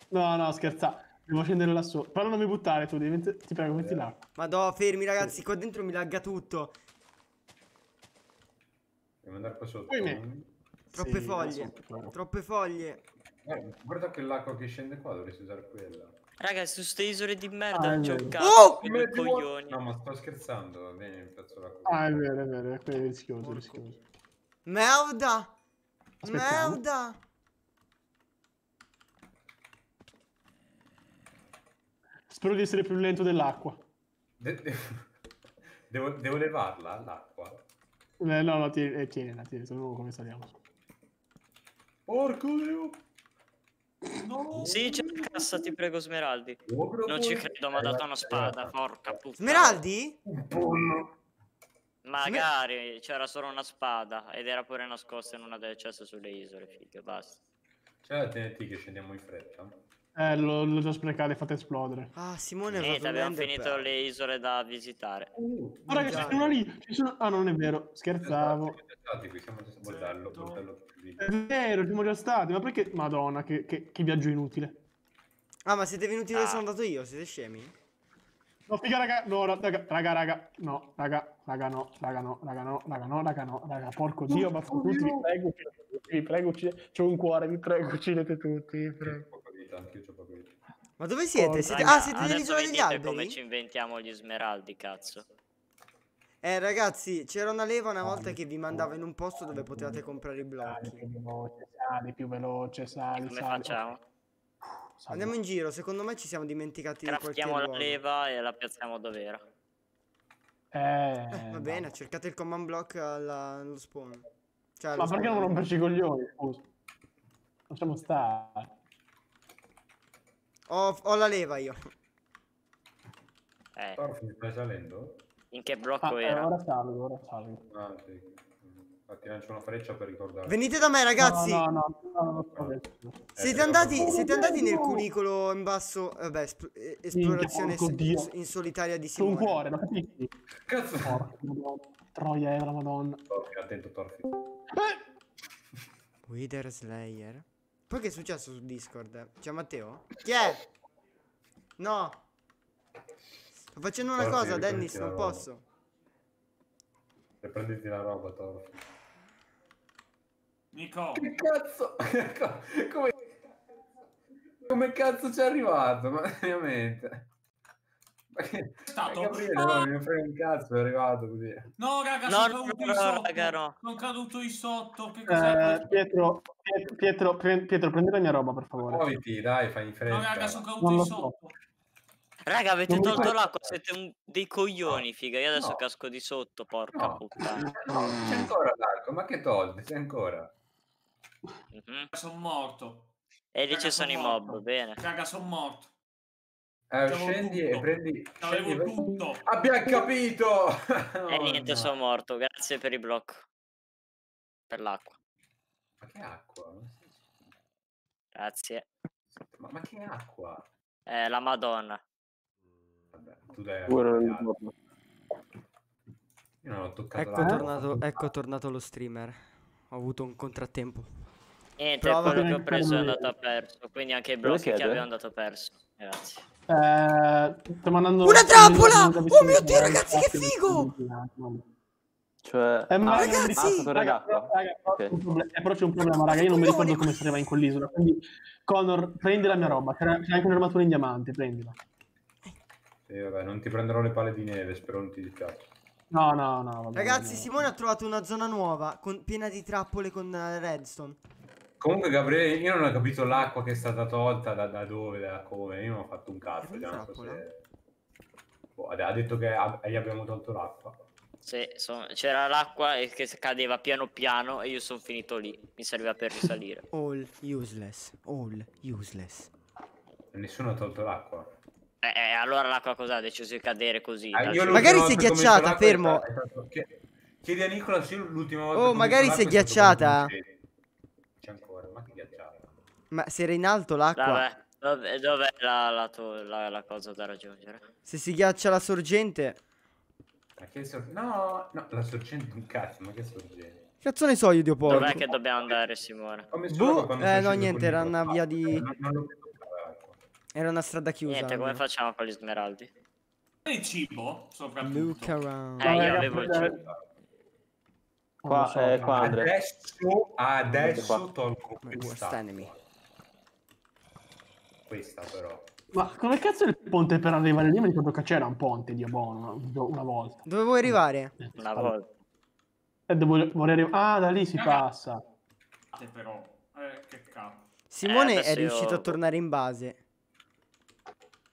No, no, scherza. Devo scendere lassù. Però non mi buttare tu, devi ti prego, metti Eh. l'acqua. Madò, fermi ragazzi, qua dentro mi lagga tutto. Devo andare qua sotto. Poi me. Troppe Sì, foglie. però. Troppe foglie. Guarda, guarda che l'acqua che scende qua, dovresti usare quella. Raga, su ste isole di Ah, merda è non c'è un cazzo, Oh! che due coglioni. No, ma sto scherzando. Vieni, mi piazzo la cosa. Ah, è vero, è vero, è quello è rischioso, Porco. rischioso. Merda! Aspettiamo. Merda! Spero di essere più lento dell'acqua. De- de- devo, devo levarla, l'acqua. Eh, no, no, tieni, eh, tienila, tieni, se no come saliamo. Porco dio! No! Sì, c'è la cassa, ti prego, Smeraldi. Non ci credo, mi ha dato una spada, porca puttana. Smeraldi? Un pollo. Magari c'era solo una spada ed era pure nascosta in una delle ceste sulle isole, figa, basta. C'è la TNT che scendiamo in fretta. Eh, l'ho, l'ho già sprecata e fatta esplodere. Ah, Simone ha Niente, abbiamo finito per- le isole da visitare. Uh, Oh, raga, ci sono lì. Ci sono... Ah, non è vero, scherzavo. Siamo già stati qui, siamo già stati. Bordello, bordello così. È vero, siamo già stati. Ma perché? Madonna, che, che- che viaggio inutile. Ah, ma siete venuti dove Ah. sono andato io? Siete scemi? No, figa, raga, no, ra- raga, raga, raga, no, raga, raga, no, raga, no, raga, no, raga, no, raga, no, raga, porco dio, ammazzo tutti, vi prego, uccidete tutti, vi prego, uccidete, c'ho un cuore, vi prego, uccidete tutti, vi prego. Anche io c'ho poca Ma dove siete? Raga, siete... Raga, Ah, siete nell'isola degli dite come ci alberi? inventiamo gli smeraldi, cazzo. Eh, ragazzi, c'era una leva una volta che vi mandava in un posto dove potevate comprare i Sali blocchi. più veloce, sali più veloce, sali, Come sali. facciamo? Sali. Andiamo in giro, secondo me ci siamo dimenticati di qualche Craftiamo la leva e la piazziamo dove era. Eh, Eh, va bene, cercate il command block alla- allo spawn. Cioè, Ma allo perché spawn. non romperci i coglioni, scusa? Lasciamo stare. Ho, ho la leva io. Eh, Torfi, stai salendo? in che blocco Ah, eh, era? ora salgo, ora salgo. Ah, sì. Ma ti lancio una freccia per ricordare. Venite da me, ragazzi. No, no, no, no, no, no, no. Siete Eh, andati, no. siete andati nel cunicolo in basso. Vabbè, eh, esplorazione porco in, in solitaria di Simone. cuore, lo capisci? Cazzo! Porca. Troia è la madonna. Torfi, attento, Torfi. Wither Slayer. Poi che è successo su Discord? C'è Matteo? Chi è? No. Sto facendo una Torfi, cosa, Dennis, non roba. posso. E prenditi la roba, Torfi. Nico, Che cazzo? Come... Come cazzo ci è arrivato? Ma veramente? Ma che... stato- Gabriele, no, non mi frega un cazzo, è arrivato così. no raga, No, sono no, caduto no, sotto. raga, no. Sono caduto in sotto. Che cos'è? Eh, Pietro, Pietro, Pietro, pre- Pietro, prendi la mia roba, per favore. Muoviti, dai, fai in fretta. no, raga, sono caduto so. sotto. Raga, avete Non tolto l'acqua, siete un- dei coglioni, figa. Io adesso No. casco di sotto, porca No. puttana. No, c'è ancora l'arco, ma che tolti? C'è ancora. Mhm. Sono morto. E lì Raga, ci sono i mob, morto. bene. Raga, sono morto. Eh, scendi tutto. e prendi... Scendi e- tutto. Abbiamo capito! E Oh, niente, no. sono morto. Grazie per il blocco. Per l'acqua. Ma che acqua? Grazie. Ma, ma che acqua? Eh, la madonna. Vabbè, tu dai... Io non ho toccato Ecco, tornato, ecco tornato lo streamer. Ho avuto un contrattempo. Niente, Prova quello che ho preso è andato perso. Quindi anche i blocchi che avevo andato perso. Grazie. Eh, sto mandando... Una trappola! Oh mio Dio, ragazzi, che figo! Cioè, Eh, ma ah, ragazzi! raga, raga, però Ok. c'è un proble- eh, però c'è un problema, raga. Io non mi ricordo come si arriva in quell'isola. Quindi, Connor, prendi la mia roba. C'è anche un'armatura in diamante, prendila. Sì, vabbè, non ti prenderò le palle di neve, spero non ti dispiace. No, no, no. vabbè, Ragazzi, no. Simone ha trovato una zona nuova, con- piena di trappole con eh, redstone. Comunque, Gabriele, io non ho capito l'acqua che è stata tolta da, da dove, da come. Io non ho fatto un cazzo. Non so se... Boh, ha detto che ab- gli abbiamo tolto l'acqua. Sì, so- c'era l'acqua e che cadeva piano piano e io sono finito lì. Mi serviva per risalire. All useless. All useless. Nessuno ha tolto l'acqua. Eh, eh, allora l'acqua cosa ha deciso di cadere così? Cielo? Magari si è volta ghiacciata, fermo. stato- è stato- chie- Chiedi a Nicola se l'ultima volta Oh, ho messo magari si è ghiacciata. con il C'è ancora, ma che ghiacciata? Ma se era in alto l'acqua, Vabbè, dove- dov'è la, la, to- la- la cosa da raggiungere? se si ghiaccia la sorgente, Ma che sor- No, no, la sorgente un cazzo, ma che sorgente? cazzo ne so io di Opporto. Dov'è che dobbiamo andare, Simone? Boh, eh, no, niente, era una via di- Non. Era una strada chiusa. Niente, come facciamo con gli smeraldi? Il cibo, soprattutto. Look around. Eh, io avevo il cibo. Qua, so, eh, qua. Adesso, adesso tolgo My worst questa. enemy. Questa però. Ma come cazzo è il ponte per arrivare lì? Mi ricordo che c'era un ponte di Abono una, volta. Dove vuoi arrivare? Eh, Una volta. eh, devo- vorrei arri- Ah, da lì si Raga. passa. però. Eh, che cazzo. Simone adesso è riuscito io- a tornare in base.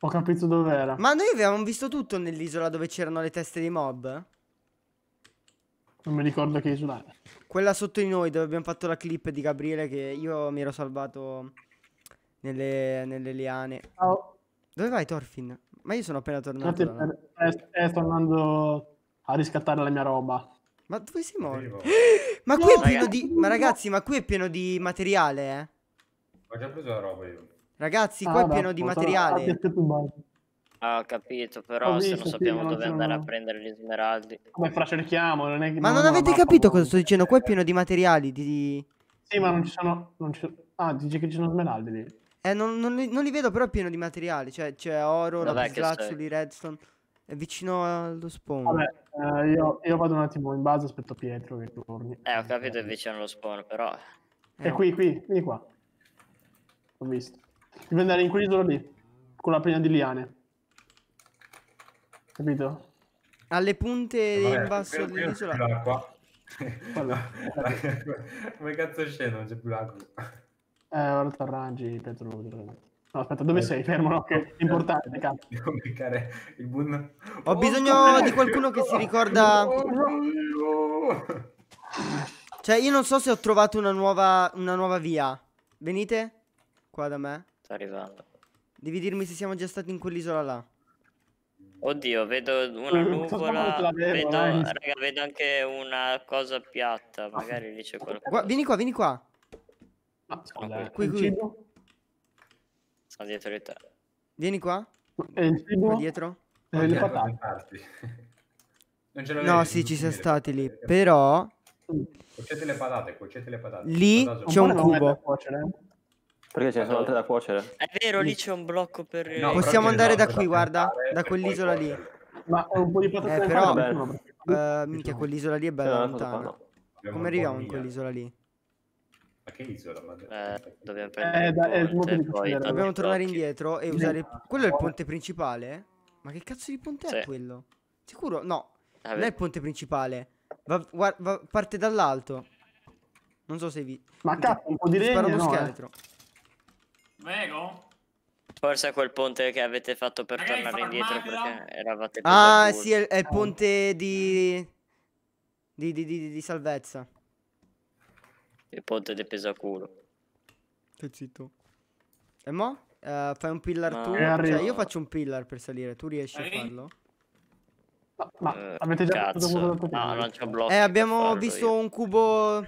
Ho capito dov'era. Ma noi avevamo visto tutto nell'isola dove c'erano le teste dei mob? Non mi ricordo che isola era. Quella sotto di noi dove abbiamo fatto la clip di Gabriele che io mi ero salvato nelle, nelle liane. Ciao. Dove vai Torfin? Ma io sono appena tornato. Infatti, da andando a riscattare la mia roba. Ma dove morto? Arrivo. Ma qui è No, pieno ragazzi. di... Ma ragazzi, ma qui è pieno di materiale, eh? Ho già preso la roba io. Ragazzi, Ah, qua è vabbè, pieno di materiale. ah, ho capito, però Ho se non sì, sappiamo non dove sono- andare a prendere gli smeraldi. Come fra cerchiamo, non è che Ma non una avete capito cosa sto dicendo? Qua è pieno di materiali, di... Sì, ma non ci sono... Non ci... Ah, dice che ci sono smeraldi lì. Eh, non, non li, non li vedo, però è pieno di materiali. Cioè, c'è oro, Dov'è lapis che lazuli, redstone. È vicino allo spawn. Vabbè, eh, io, io vado un attimo in base, aspetto Pietro che torni. Eh, ho capito è vicino allo spawn, però... È qui, qui, vieni qua. Ho visto. Devi andare in quell'isola lì. Quello quella piena di liane. Capito? Alle punte Vabbè, in basso qui- qui dell'isola. Come cazzo scendo? Non c'è più l'acqua. Eh, ora ti arrangi, Pietro. No, aspetta, dove sei? Fermo, no? Che è importante, cazzo. Devo beccare il bun. Ho bisogno di qualcuno che si ricorda- Cioè, io non so se ho trovato una nuova, una nuova via. Venite qua da me. Sto arrivando. Devi dirmi se siamo già stati in quell'isola là. Oddio, vedo una nuvola. Vedo, dai. raga, vedo anche una cosa piatta. Magari lì c'è qualcosa. Vieni qua, vieni qua. Scusa, qui. eh, Qui? Sono dietro di te. Vieni qua. E il cibo? Qua dietro. E le patate. Non ce No, sì, ci siamo stati lì. Però Cuocete le patate, cuocete le patate. Lì Patate c'è sono- un cubo. eh. Perché ce ne sono altre da cuocere? È vero, lì c'è un blocco per. No, però Possiamo andare sono da qui, guarda, da quell'isola lì. Ma ho un po' di patate Eh, però- Eh, minchia, quell'isola lì è bella lontana. Come arriviamo in quell'isola lì? Ma che isola? Ma- Eh, dobbiamo prendere Eh, è il modo ponte poi Dobbiamo tornare indietro e usare... Quello è il ponte principale? Ma che cazzo di ponte è Sì. quello? Sicuro? No, Ah, non è il ponte principale. Va- guar- va- parte dall'alto. Non so se vi... Ma cazzo, un po' di legno, spara uno no, eh. scheletro. Vero? Forse è quel ponte che avete fatto per Magari tornare indietro perché eravate più Ah, sì, è, è il ponte di... Di, di, di, di salvezza. Il ponte del pesaculo. Che zitto. E mo? Eh, fai un pillar Ma- tu? Eh, Cioè, io faccio un pillar per salire. Tu riesci a Arrivi? farlo? Ma, ma Eh, avete già fatto cazzo. quello che No, non c'ho blocchi Eh, abbiamo visto io. un cubo...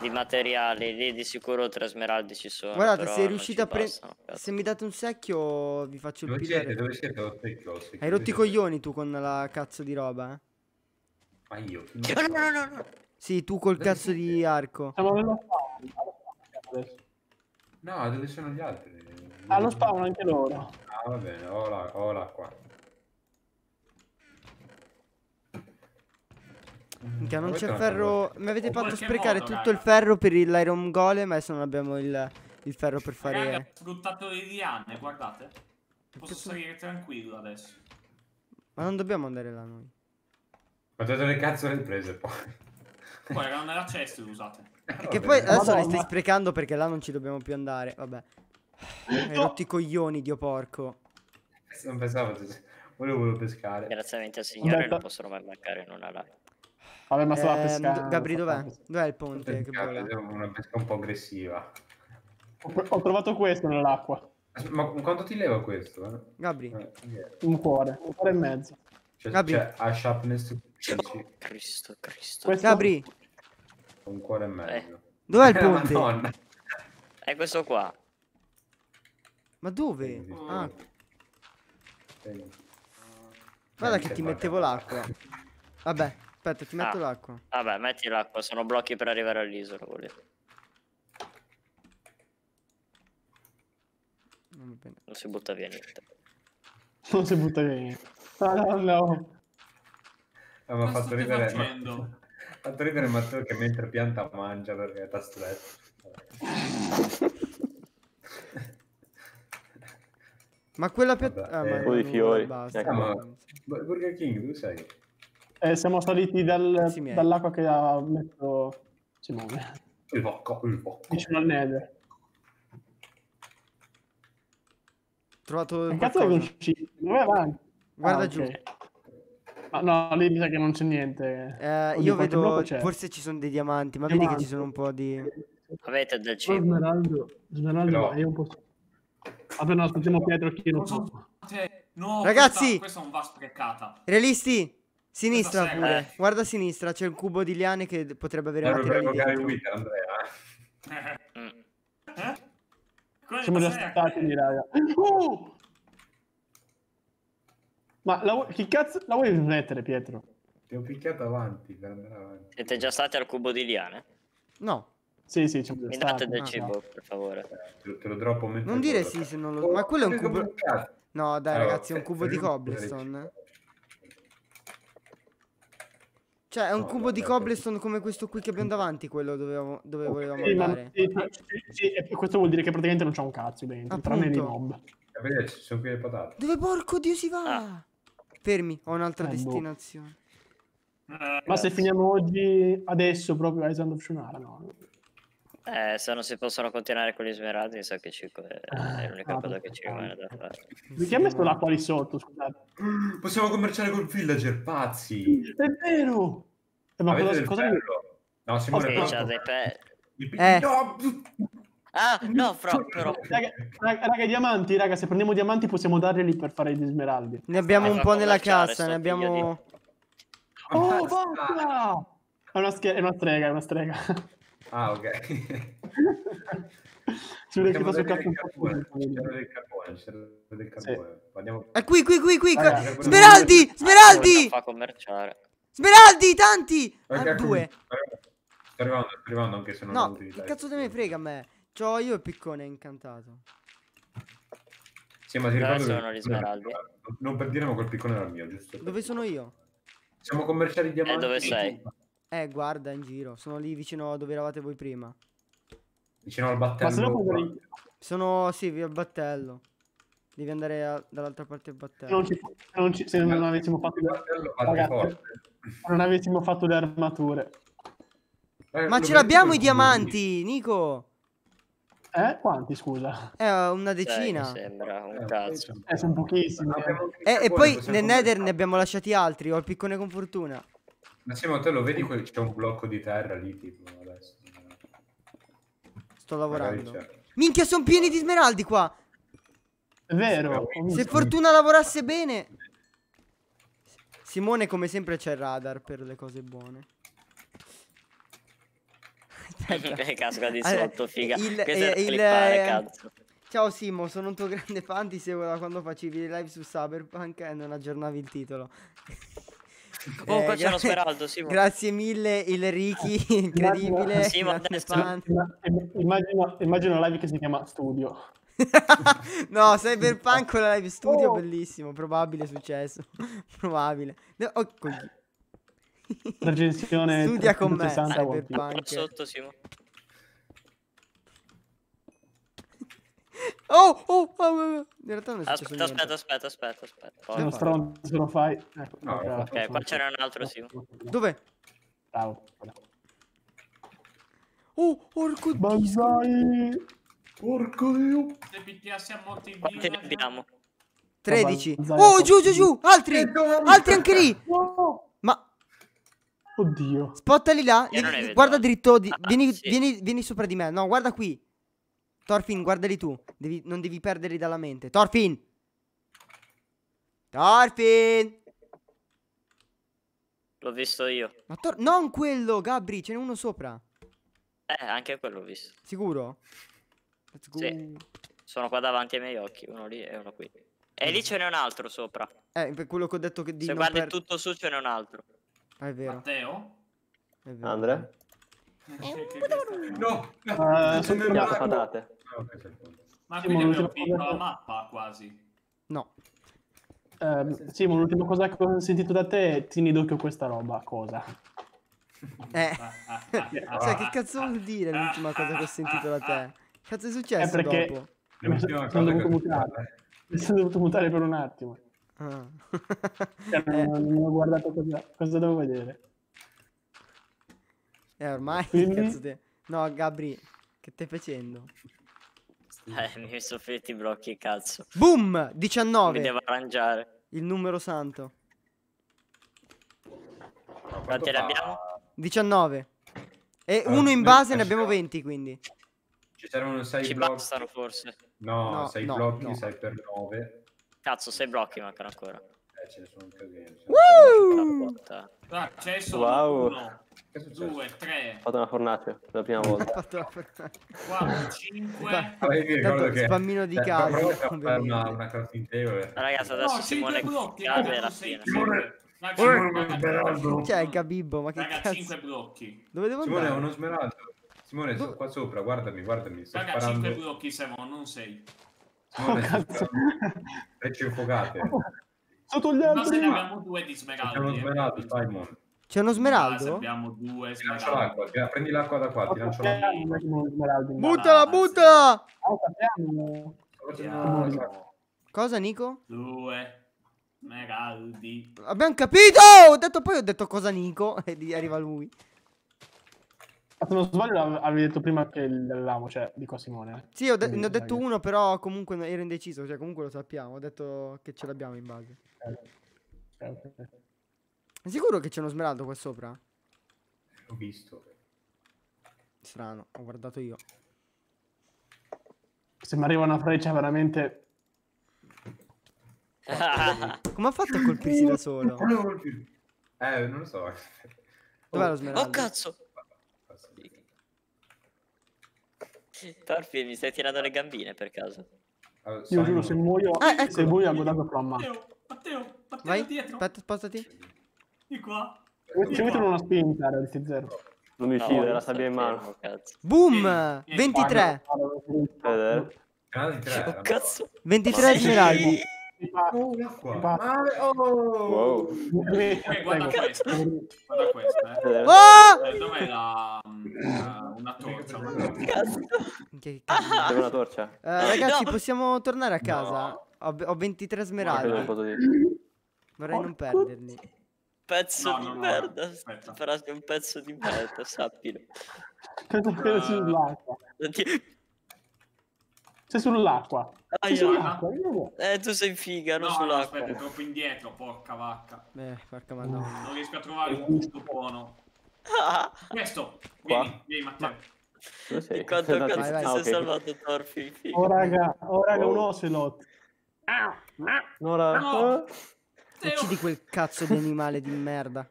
Di materiali, lì di sicuro tre smeraldi ci sono. Guardate, se riuscite ci a prendere... Se mi date un secchio, vi faccio il Dove pillar. siete? Dove siete? Te chioschi. Hai rotto i coglioni tu con la cazzo di roba, eh? Ma io? no, no, no, no. Sì, tu col cazzo di arco. Siamo nello spawn. adesso. No, dove sono gli altri? Ah, lo spawn anche loro. Ah, va bene, ho la- ho l'acqua. Minchia, non c'è ferro. Mi avete fatto sprecare modo, tutto il raga. ferro per il- l'Iron Golem. Adesso non abbiamo il, il ferro per Raga, fare. ho sfruttato le liane, guardate. Posso cazzo- salire tranquillo adesso. Ma non dobbiamo andare là noi. Ma dove le cazzo le prese poi? Poi erano nella cesta le usate. Che poi adesso le Madonna. stai sprecando perché là non ci dobbiamo più andare. Vabbè. Hai rotto i coglioni, dio porco. Non pensavo, volevo, volevo pescare. Ringraziamenti al Signore non possono mai mancare in una live. Vabbè, ma stava Ehm, pescando. do- Gabri, dov'è? Dov'è il ponte che Pescare, è una pesca un po' aggressiva. Ho, ho trovato questo nell'acqua. Ma quanto ti leva questo? eh? Gabri, Eh, yeah. Un cuore, un cuore e mezzo. C'è, Gabri. c'è a sharpness 15, Cristo, Cristo. Questo- Gabri, un cuore e mezzo. dov'è il Eh, ponte? Madonna. È questo qua. Ma dove? Ah, Sì. guarda Eh, che ti mettevo l'acqua. Vabbè, aspetta, ti metto Ah. l'acqua. Vabbè, metti l'acqua, sono blocchi per arrivare all'isola. volete. Non. Non si butta via niente. Non si butta via niente. Ah, no, no. Ah, mi ha fatto ridere. ma- fatto ridere Matteo che mentre pianta mangia perché è stretto. Ma quella. Vabbè, Ah, eh, ma Un po' di non- fiori. Basta. Ecco. Ah, ma Burger King, dove sei? Eh, siamo saliti dal- dall'acqua che ha messo Simone. Il bocco, il bocco. Vicino al nether. Ho trovato Che cazzo è uscito? Dove avanti? Guarda Ah, giù. ok. Ah, no, lì mi sa che non c'è niente. Eh, Oddio, io vedo, forse ci sono dei diamanti, ma vedi che Diamanti. ci sono un po' di... Avete del cibo. Smeraldo, Smeraldo, Però- io un po'... Vabbè, no, aspettiamo Pietro non so. Cioè, No, Ragazzi! questa, questa non va sprecata. Realisti! Sinistra Cosa pure, serve? guarda a sinistra, c'è un cubo di liane che potrebbe avere materiali evocare dentro. Wither, Andrea. Mm. Eh? Siamo già stati lì, raga. Uh! Ma la, vuoi- che cazzo la vuoi smettere, Pietro? Ti ho picchiato avanti per andare avanti. Siete già stati al cubo di liane? No, Sì, sì, già Mi stati. date del Ah, cibo, per favore. Eh, Te, te lo droppo mentre non dire sì se non lo... Ma quello è un cubo... No, dai Allora, ragazzi, è un cubo di cobblestone. Cioè, è un No, cubo di vabbè, cobblestone come questo qui che abbiamo davanti, quello dove, dove volevamo Sì, ma- andare. sì, sì, sì, e questo vuol dire che praticamente non c'è un cazzo dentro, tranne i Appunto. mob. E vedete, ci sono qui le patate. Dove porco dio si va? Ah. Fermi, ho un'altra Eh, boh. destinazione. Eh, Ma se finiamo oggi, adesso proprio a Island of Shunara, no? Eh, se non si possono continuare con gli smeraldi, mi sa che 5 è l'unica Ah, cosa che ci ah. rimane da fare. Perché ha messo l'acqua lì sotto, scusate? Possiamo commerciare col villager, pazzi! È vero! Eh, ma Avete cosa, cosa? No, Simone, però- c'ha dei pe... Il Eh. No! Ah, no, fra, però... Raga, raga, diamanti, raga, se prendiamo diamanti possiamo darli per fare gli smeraldi. Ne abbiamo Ah, un po' nella commerciare cassa, ne abbiamo... Oh, Basta! È una, è una strega, è una strega. Ah, ok. si vede che fa sul cazzo di- c'era del carbone, c'era del carbone. Andiamo... È qui, qui, qui, qui! Per- Smeraldi! Smeraldi! fa commerciare. Smeraldi, tanti! Ah, due. Sto arrivando, sto arrivando anche se non ho No, che cazzo te ne frega a me? C'ho io il piccone incantato. Sì, ma ti ricordo che sono gli smeraldi? Non per dire, ma quel piccone era il mio, giusto? Dove sono io? Siamo commerciali diamanti. dove sei? Eh, guarda, in giro. Sono lì vicino a dove eravate voi prima. Vicino al Ma battello. puoi andare- Sono, sì, via il battello. Devi andare a- dall'altra parte del battello. non, ci- se non ci- se non avessimo fatto battello Ragazzi, non avessimo fatto le armature. Eh, Ma ce l'abbiamo i diamanti, Nico! Eh? Quanti, scusa? Eh, una decina. mi sembra un Eh, cazzo. Eh, sono pochissimi. eh. Eh, e poi nel Nether ne abbiamo lasciati altri. Ho il piccone con fortuna. Ma Simo, te lo vedi c'è un blocco di terra lì, tipo, adesso. Sto lavorando. Minchia, sono pieni di smeraldi qua. È vero. Se. Fortuna lavorasse bene. Simone, come sempre, c'è il radar per le cose buone. Aspetta. che casca di Allora, sotto, figa. il- Questo eh, è il, clippare, eh, cazzo. Ciao Simo, sono un tuo grande fan, ti seguo da quando facevi le live su Cyberpunk e non aggiornavi il titolo. Oh, Eh, qua c'è uno gra- smeraldo, Simo. Grazie mille, il Ricky, incredibile. Simo, Immagino, immagino una live che si chiama Studio. no, Cyberpunk con la live studio, Oh. bellissimo, probabile successo. probabile. No, oh, cogli- Recensione Studia con me, 360 watt. Cyberpunk. Qua sotto, Simo. Oh, oh, oh, oh, in realtà non è successo Aspetta, aspetta, aspetta, aspetta, aspetta. Sei uno Poi- stronzo lo fai. Ecco, No, ok, Ok, qua c'era un altro, Simo. Dove? Bravo. Oh, orco dio. Banzai. Porco dio! Se picchiassi a molti Quanti ne abbiamo? 13. Banzai, Oh, giù, giù, giù, altri. Altri anche lì. No! Oddio. spottali là. Vedo guarda dritto. di- Ah, vieni, sì. vieni, vieni sopra di me. No, guarda qui. Thorfinn, guardali tu. Devi- non devi perderli dalla mente. Thorfinn. Thorfinn. L'ho visto io. Ma non quello, Gabri. Ce n'è uno sopra. Eh, anche quello l'ho visto. Sicuro? Let's go. Sì. Sono qua davanti ai miei occhi, uno lì e uno qui. E lì ce n'è un altro sopra. Eh, per quello che ho detto che di Se non guardi per- tutto su ce n'è un altro. È vero. Matteo? È vero. Andre? No! Eh, no, sono no, Piazza tornato. patate. Ma quindi ma abbiamo l'ultima finito cosa- la mappa quasi. No. Ehm, Simo, l'ultima cosa che ho sentito da te è tieni d'occhio questa roba. Cosa? Eh. Cioè, che cazzo vuol dire l'ultima cosa che ho sentito da te? Cazzo è successo Eh, perché- dopo? L'ultima sono dovuto mutare. Mi sono dovuto mutare per un attimo. Ah. Cioè, eh, non, non ho guardato cosa, cosa devo vedere. eh, ormai te... No, Gabri, che stai facendo? Eh, mi sono finiti i blocchi, cazzo. Boom! Mi 19, devo arrangiare. il numero santo. No, Quanti ne abbiamo? 19. E Ah, uno in noi base ne abbiamo facciamo- 20, quindi. Ci saranno 6 Ci blocchi. bastano forse. No, No, 6 no, blocchi, no. 6 per 9. Cazzo, sei blocchi mancano ancora. Eh, ce ne sono un casino. Woo! Ah, c'è solo Wow. uno, è due, tre, Ho fatto una fornace la prima volta. fatto la fortuna. quattro, cinque. Tanto che... spammino di casi, prova a fare una, una crafting table. Ragazzi, No, adesso cinque Simone cade sei- fine. Simone- Simone, ma smeraldo. Cioè, Gabibbo, ma che Raga, cazzo? 5 blocchi. Dove devo Simone è andare? uno smeraldo. Simone, sono qua sopra, guardami, guardami. Sto Raga, 5 sparando. blocchi servono, non 6. Simone, Oh, infuocate. Sotto gli Ma se altri. ne abbiamo due di C'è uno smeraldi. eh. smeraldo, Simon. C'è uno se smeraldo? abbiamo due Ti lancio l'acqua, ti- prendi l'acqua da qua, ti lancio l'acqua. Buttala, buttala! Ah, Cosa, Nico? Due. Smeraldi. Abbiamo capito! Ho detto poi ho detto cosa Nico e arriva lui. Se non sbaglio avevi detto prima che l'avevamo, cioè, dico a Simone. Sì, ho de- Quindi ne ho detto uno, però comunque ero indeciso, cioè comunque lo sappiamo. Ho detto che ce l'abbiamo in base. Eh. È sicuro che c'è uno smeraldo qua sopra? L'ho visto. Strano, ho guardato io. Se mi arriva una freccia veramente... Come ha fatto a colpirsi da solo? Eh, non lo so. Dov'è lo smeraldo? oh cazzo! Torfi, mi stai tirando le gambine per caso? Allora, Io giuro, se muoio, Ah, se eccolo. muoio a godato flamma. Matteo, Matteo, Matteo Vai, dietro. aspetta, spostati. Di qua. Ci mettono una spinta, realisti zero. Non mi No, uccidere, la sabbia in mano. Boom! Vieni, vieni. 23! Vedere. Canale di tre. Oh cazzo! 23 Sì. smeraldi. Oh. Ma- oh! Wow. Eh, guarda questo. Guarda questo, eh. Vedere. Oh! Eh, Dov'è la... torcia? Che cazzo. Una torcia. Eh, ragazzi, No. possiamo tornare a casa? Ho, ho 23 Quello smeraldi. Vorrei non perderli. Pezzo No, di no, no, merda! aspetta. Frase è un pezzo di merda, sappilo. Cosa fai sull'acqua? Sei sull'acqua. Sei Aia. sull'acqua. io- Eh, tu sei figa, non No, no, sull'acqua. aspetta, è troppo indietro, porca vacca. Eh, porca madonna. Non riesco a trovare un punto buono. Ah, Questo! Qua? Vieni, vieni Matteo. Dove sei? quanto cazzo ti Ah, sei ok. salvato Torfi. Oh raga, oh raga, Wow. un ocelot. Nora. No. ah. Uccidi quel cazzo di animale di merda.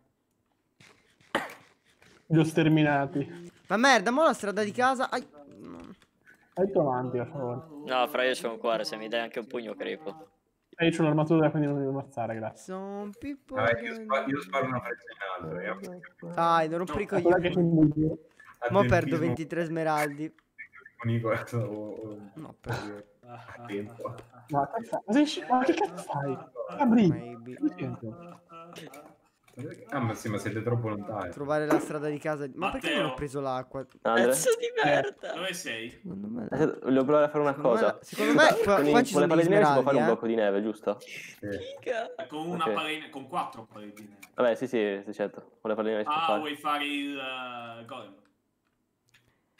Li ho sterminati. Ma merda, mo la strada di casa. Ai. no. Vai tu avanti, per favore. No, fra io c'ho un cuore, se mi dai anche un pugno crepo. Eh, io c'ho l'armatura, quindi non mi devo ammazzare, grazie. Some people. Vabbè, io, sparo, io sparo una freccia in alto. io- Dai, non rompere i Quella che coglioni. Mo perdo Atletismo 23 smeraldi. con Nicola, o- o- No, perdo. a tempo. Ma, cazzo- ma, sei sci- ma che cazzo fai? Apri. Ah, ma sì, ma siete troppo lontani. Trovare la strada di casa. Ma perché non ho Matteo. preso l'acqua? Pezzo di merda! Dove sei? Secondo me. Eh, Voglio provare a fare una Secondo me, cosa. secondo me qua, Con, i- qua ci con sono le palle di neve si può fare un eh. blocco di neve, giusto? Figa! Eh, Con una Ok. parete, con quattro pareti. di neve. Vabbè, sì, sì, sì, certo. Con le palle di neve si può Ah, fare. vuoi fare il eh, golem?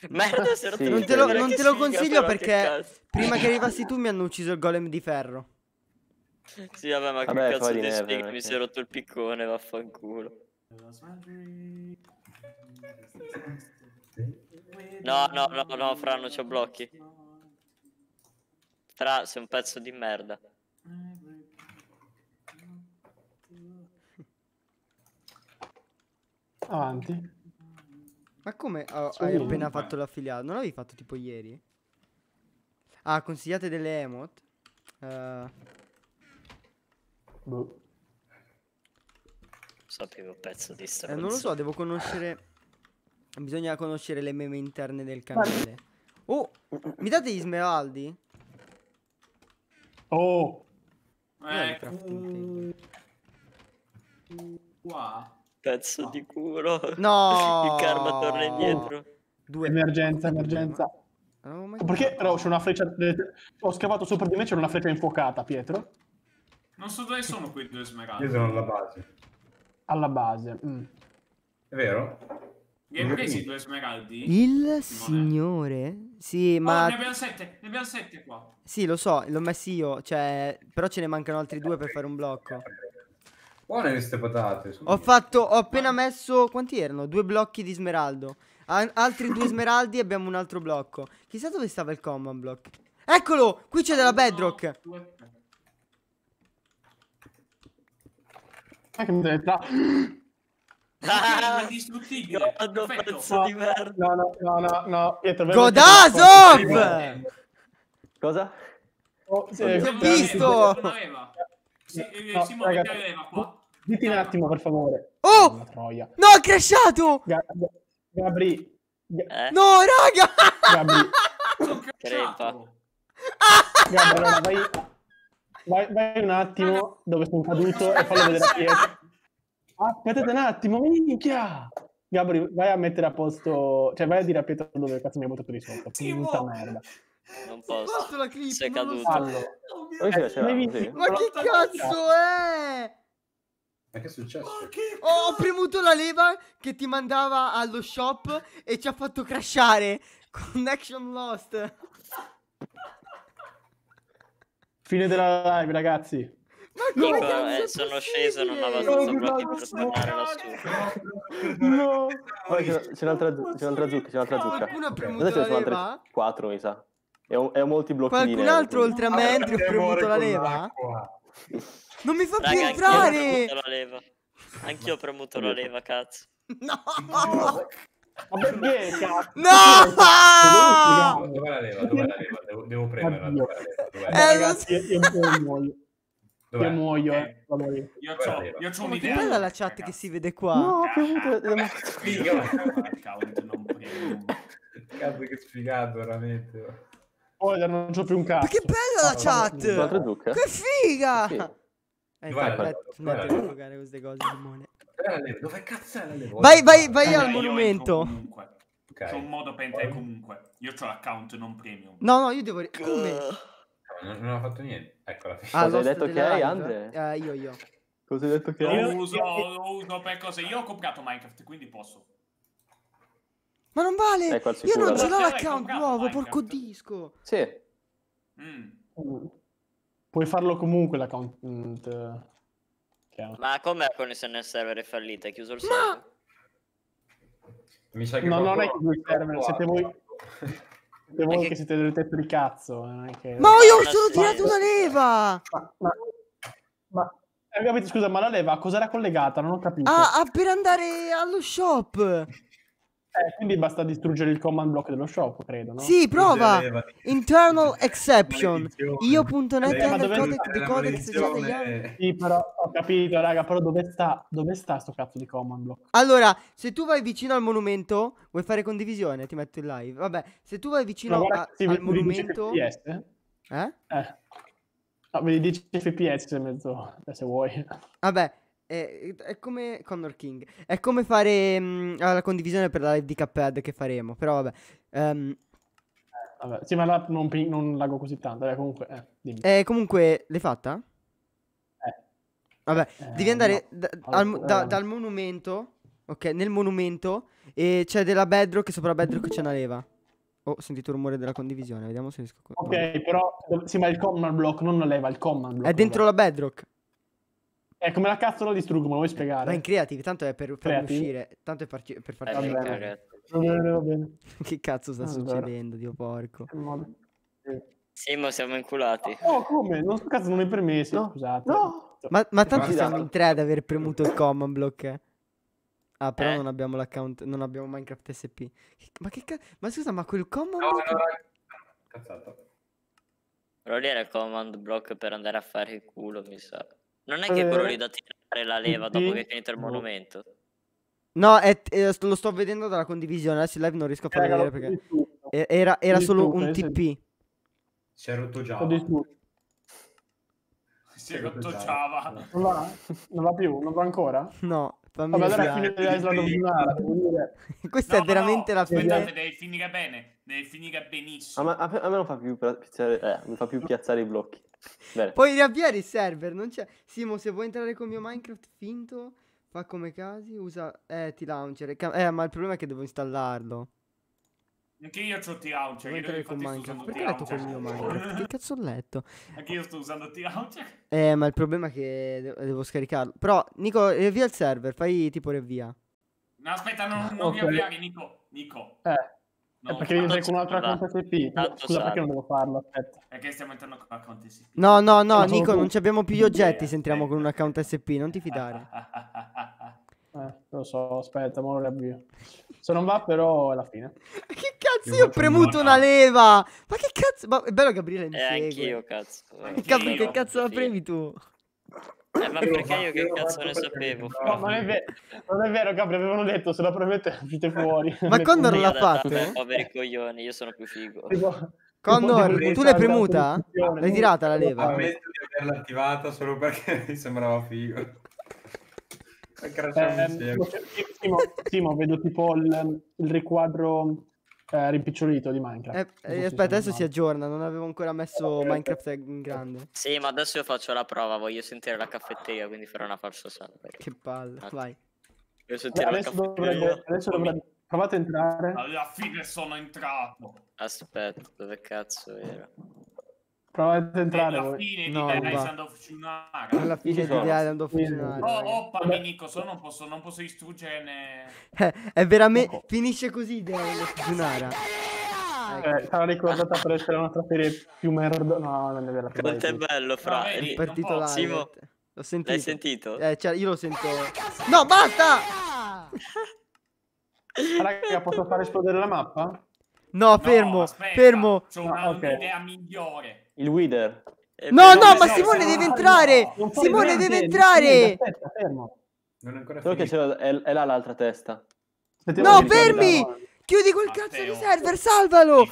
Merda, Sì, Non te lo, non te lo consiglio perché cazzo. prima che arrivassi tu mi hanno ucciso il golem di ferro. Sì, vabbè, ma che Vabbè, cazzo fai di spiego? Mi che- si è rotto il piccone, vaffanculo. No, no, no, no, Fra, non c'ho blocchi. Fra, sei un pezzo di merda. Avanti. Ma come ho- Sì, hai appena comunque. fatto l'affiliato? Non l'avevi fatto tipo ieri? Ah, consigliate delle emote? Eh, Boh. Sapevo pezzo di eh, stronzo. non lo so, devo conoscere. Bisogna conoscere le meme interne del canale. Oh, mi date gli smeraldi? Oh, Eh, qua. Pezzo di culo. No! Il karma torna indietro. Due. emergenza, emergenza. Mai Perché però c'è una freccia. Ho scavato sopra di me, c'era una freccia infuocata, Pietro. Non so dove sono quei due smeraldi. Io sono alla base. Alla base. Mm. È vero? Li hai presi i due smeraldi? Il signore? Sì, Ma ma ne abbiamo sette, ne abbiamo sette qua. sì, lo so, l'ho messi io, cioè, però ce ne mancano altri due per fare un blocco. Buone queste patate. sono- Ho fatto, ho appena messo, quanti erano? Due blocchi di smeraldo. Altri due smeraldi e abbiamo un altro blocco. Chissà dove stava il common block. Eccolo, qui c'è della bedrock. Due, tre. Ma che mi tra- Ah, indistruttibile. Perfetto. pezzo di merda. No, no, no, no, no. Pietro, Godasov! Cosa? Oh, sì, Non visto! Sì, eh, No, Simone, ragazzi, qua. Diti un attimo, per favore. Oh! Troia. No, è crashato! Ga- Ga- Gabri. Ga- Eh? No, raga! Gabri. Sono crashato. Gabri, vai, vai, vai un attimo dove sono caduto e fallo vedere a Pietro. Aspettate un attimo, minchia! Gabri, vai a mettere a posto, cioè vai a dire a Pietro dove cazzo mi hai buttato di sotto. Sì, Puta merda. Non Posto posso. la clip, Sei caduto. so. Noi ce sì. Ma che cazzo è? Ma che è successo? Oh, ho premuto la leva che ti mandava allo shop e ci ha fatto crashare. Connection lost. Fine della live, ragazzi. Ma come cazzo eh, è sono sceso, non avevo tutto blocchi per tornare lassù. No. C'è un'altra, zu- c'è un'altra zucca, c'è un'altra zucca. Adesso la ce ne sono altre 4, mi sa. E ho, e ho molti blocchi Qualcun neve, altro oltre a me ha premuto la leva? Non mi fa più entrare. premuto la leva. Anch'io ho premuto la leva, cazzo. No. Ma perché, cazzo? No! Dov'è la leva? Dov'è la leva? Devo, devo premerla. Dov'è la leva? Dov'è? Eh, lo ragazzi, io, io muoio. Dov'è? Io muoio, eh. Vado io. C'ho, leva. io c'ho Ma che un'idea. bella la chat che si vede qua. No, ho è morto. figa. Account non. Cazzo che sfigato, veramente. Poi non c'ho più un cazzo. Ma che bella la chat! Un'altra zucca? Che figa! Sì. Eh, la infatti, leva? la di leva? giocare queste cose, Simone. La? Dove cazzo è la leva? Vai, vai, vai Raga, al io entro monumento. comunque. Ok. C'ho un modo per entrare comunque. Io c'ho l'account non premium. No, no, io devo... Come? Non, non ho fatto niente. Eccola. Ah, Cosa hai detto che hai? Andre? Eh, io, io. Cosa hai detto che Lo hai? uso, lo uso per cose. Io ho comprato Minecraft, quindi posso. Ma non vale! Ecco, al Io non ce allora. l'ho Hai l'account nuovo, Minecraft? porco disco. Sì. Mm. Puoi farlo comunque l'account. Chiaro. Ma com'è la connessione al server è fallita? È chiuso il Ma- server? Mi sa che No, non è che due server, siete voi- Siete voi che- che siete delle teste di cazzo. Non è che... Ma io ho solo tirato una leva! Ma, ma, ma- eh, capito, scusa, ma la leva a cosa era collegata? Non ho capito. Ah, ah, per andare allo shop! Eh, quindi basta distruggere il command block dello shop, credo, no? Sì, prova! Internal exception. Io.net under dove- decodec seggiate maledizione. Sì, però ho capito, raga, però dove sta, dove sta sto cazzo di command block? Allora, se tu vai vicino al monumento, vuoi fare condivisione? Ti metto in live. Vabbè, se tu vai vicino guarda, a- sì, al vedi 10 monumento... FPS, eh? Eh? Eh. No, vedi 10 FPS se mezzo, eh, se vuoi. Vabbè, è, è come Connor King. È come fare mm, la condivisione per la live di Cuphead che faremo. Però vabbè. Ehm, Vabbè, sì, ma là non, non lago così tanto, eh, comunque, eh, eh, comunque, l'hai fatta? Eh. Vabbè, Eh, devi andare no. da- al- da- Eh. dal monumento. Ok, nel monumento. E c'è della bedrock. E sopra la bedrock c'è una leva. Oh, ho sentito il rumore della condivisione. Vediamo se riesco. Ok, però, sì, ma il command block non la leva, il command block. È dentro la bedrock. Eh, come la cazzo lo distruggo, me lo vuoi spiegare? Va in creative, tanto è per farmi Creative? uscire. Tanto è farci- per farci Eh, uscire. Va bene, va bene. Che cazzo sta Ah, succedendo, Dio porco. Sì, ma siamo inculati. Oh, come? Non, cazzo, non hai permessi, No, scusate. no. Ma, ma tanto Ma- siamo in tre ad aver premuto il command block. eh. Ah, però Eh? non abbiamo l'account, non abbiamo Minecraft SP. Ma che cazzo? Ma scusa, ma quel command No, block... no. Cazzata. Quello lì era il command block per andare a fare il culo, mi sa. Non è che Eh, quello lì da tirare la leva dopo che è finito il monumento. No, è- è- lo sto vedendo dalla condivisione. Adesso in live non riesco a Eh, farlo raga, vedere perché... Era, era solo un adesso- TP. Si è rotto distrutto. Si è rotto Java. Non va? Non va più? Non va ancora? No, fammi Vabbè, allora fine dell'Island of Lunara, devo dire. Questa No, è veramente no, la fine. Aspettate, devi finire bene. Devi finire benissimo. a me- a me non fa più piazzare, eh, mi fa più piazzare i blocchi. Bene. Puoi riavviare il server, non c'è. Simo, se vuoi entrare con il mio Minecraft finto, fa come casi, usa eh, T-Launcher. Ca- Eh, ma il problema è che devo installarlo. Anche io ho T-Launcher. Devo Io entrare con Minecraft. Perché ho letto col mio. Minecraft? Che cazzo ho letto? Anche io sto usando T-Launcher. Eh, ma il problema è che de- devo scaricarlo. Però, Nico, riavvia il server, fai tipo riavvia. No, aspetta, non, non Ok. riavviare, Nico. Nico. Eh, No, perché devi entrare con un altro tanto account SP. Tanto Scusa, perché non devo farlo? Aspetta. Perché stiamo entrando con l'account SP. No, no, no, Nico, non ci abbiamo più gli oggetti se entriamo con un account SP, non ti fidare. Eh, lo so, aspetta, ma lo riavvio. Se non va, però è la fine. Ma che cazzo, Io io ho premuto un- una leva! Ma che cazzo? Ma è bello Gabriele mi E segue. anch'io, cazzo. Capri, che cazzo la premi tu? Eh, ma perché io che cazzo ne sapevo? No, non è, ve- non è vero, Gabri, avevano detto, se la premete uscite fuori. Ma Condor l'ha fatto? "Vabbè, poveri coglioni, io sono più figo. Tipo- Condor, tu l'hai tipo- premuta? L'hai tirata la leva? Ammetto di averla attivata solo perché mi sembrava figo. Eh, Simo, Simo, vedo tipo il, il riquadro eh, rimpicciolito di Minecraft. Eh, eh, aspetta, adesso si aggiorna. Non avevo ancora messo Minecraft in grande. Sì, ma adesso io faccio la prova, voglio sentire la caffetteria, quindi farò una falsa salva. Che palle. Attimo. Vai. Voglio male. sentire la Adesso caffetteria. dovrebbe, adesso dovrebbe... Provate a entrare. Alla fine sono entrato. Aspetta, dove cazzo era? Provate a entrare Alla fine No, di. Island of Shunara. Alla fine di Island of Shunara, Oh, raga. Pami Nico, se no non posso, non posso distruggere né... Eh, è veramente. Ecco. Finisce così The Island of Shunara. Eh, sarà ricordata per essere la nostra serie più merda. No, non è vera. Quanto è bello, fra. vedi, non Partito là. Simo, L'ho sentito. L'hai sentito? Eh, cioè, io lo sento. No, basta! Raga, posso far esplodere la mappa? No, fermo, No, aspetta, fermo. C'ho una- Ah, ok. un'idea migliore. Il Wither. Eh, No, no, ma Simone deve entrare! Simone deve entrare! Aspetta, fermo. Non è ancora Solo che è, è là l'altra testa. No, fermi! Chiudi quel Matteo. cazzo di server, salvalo!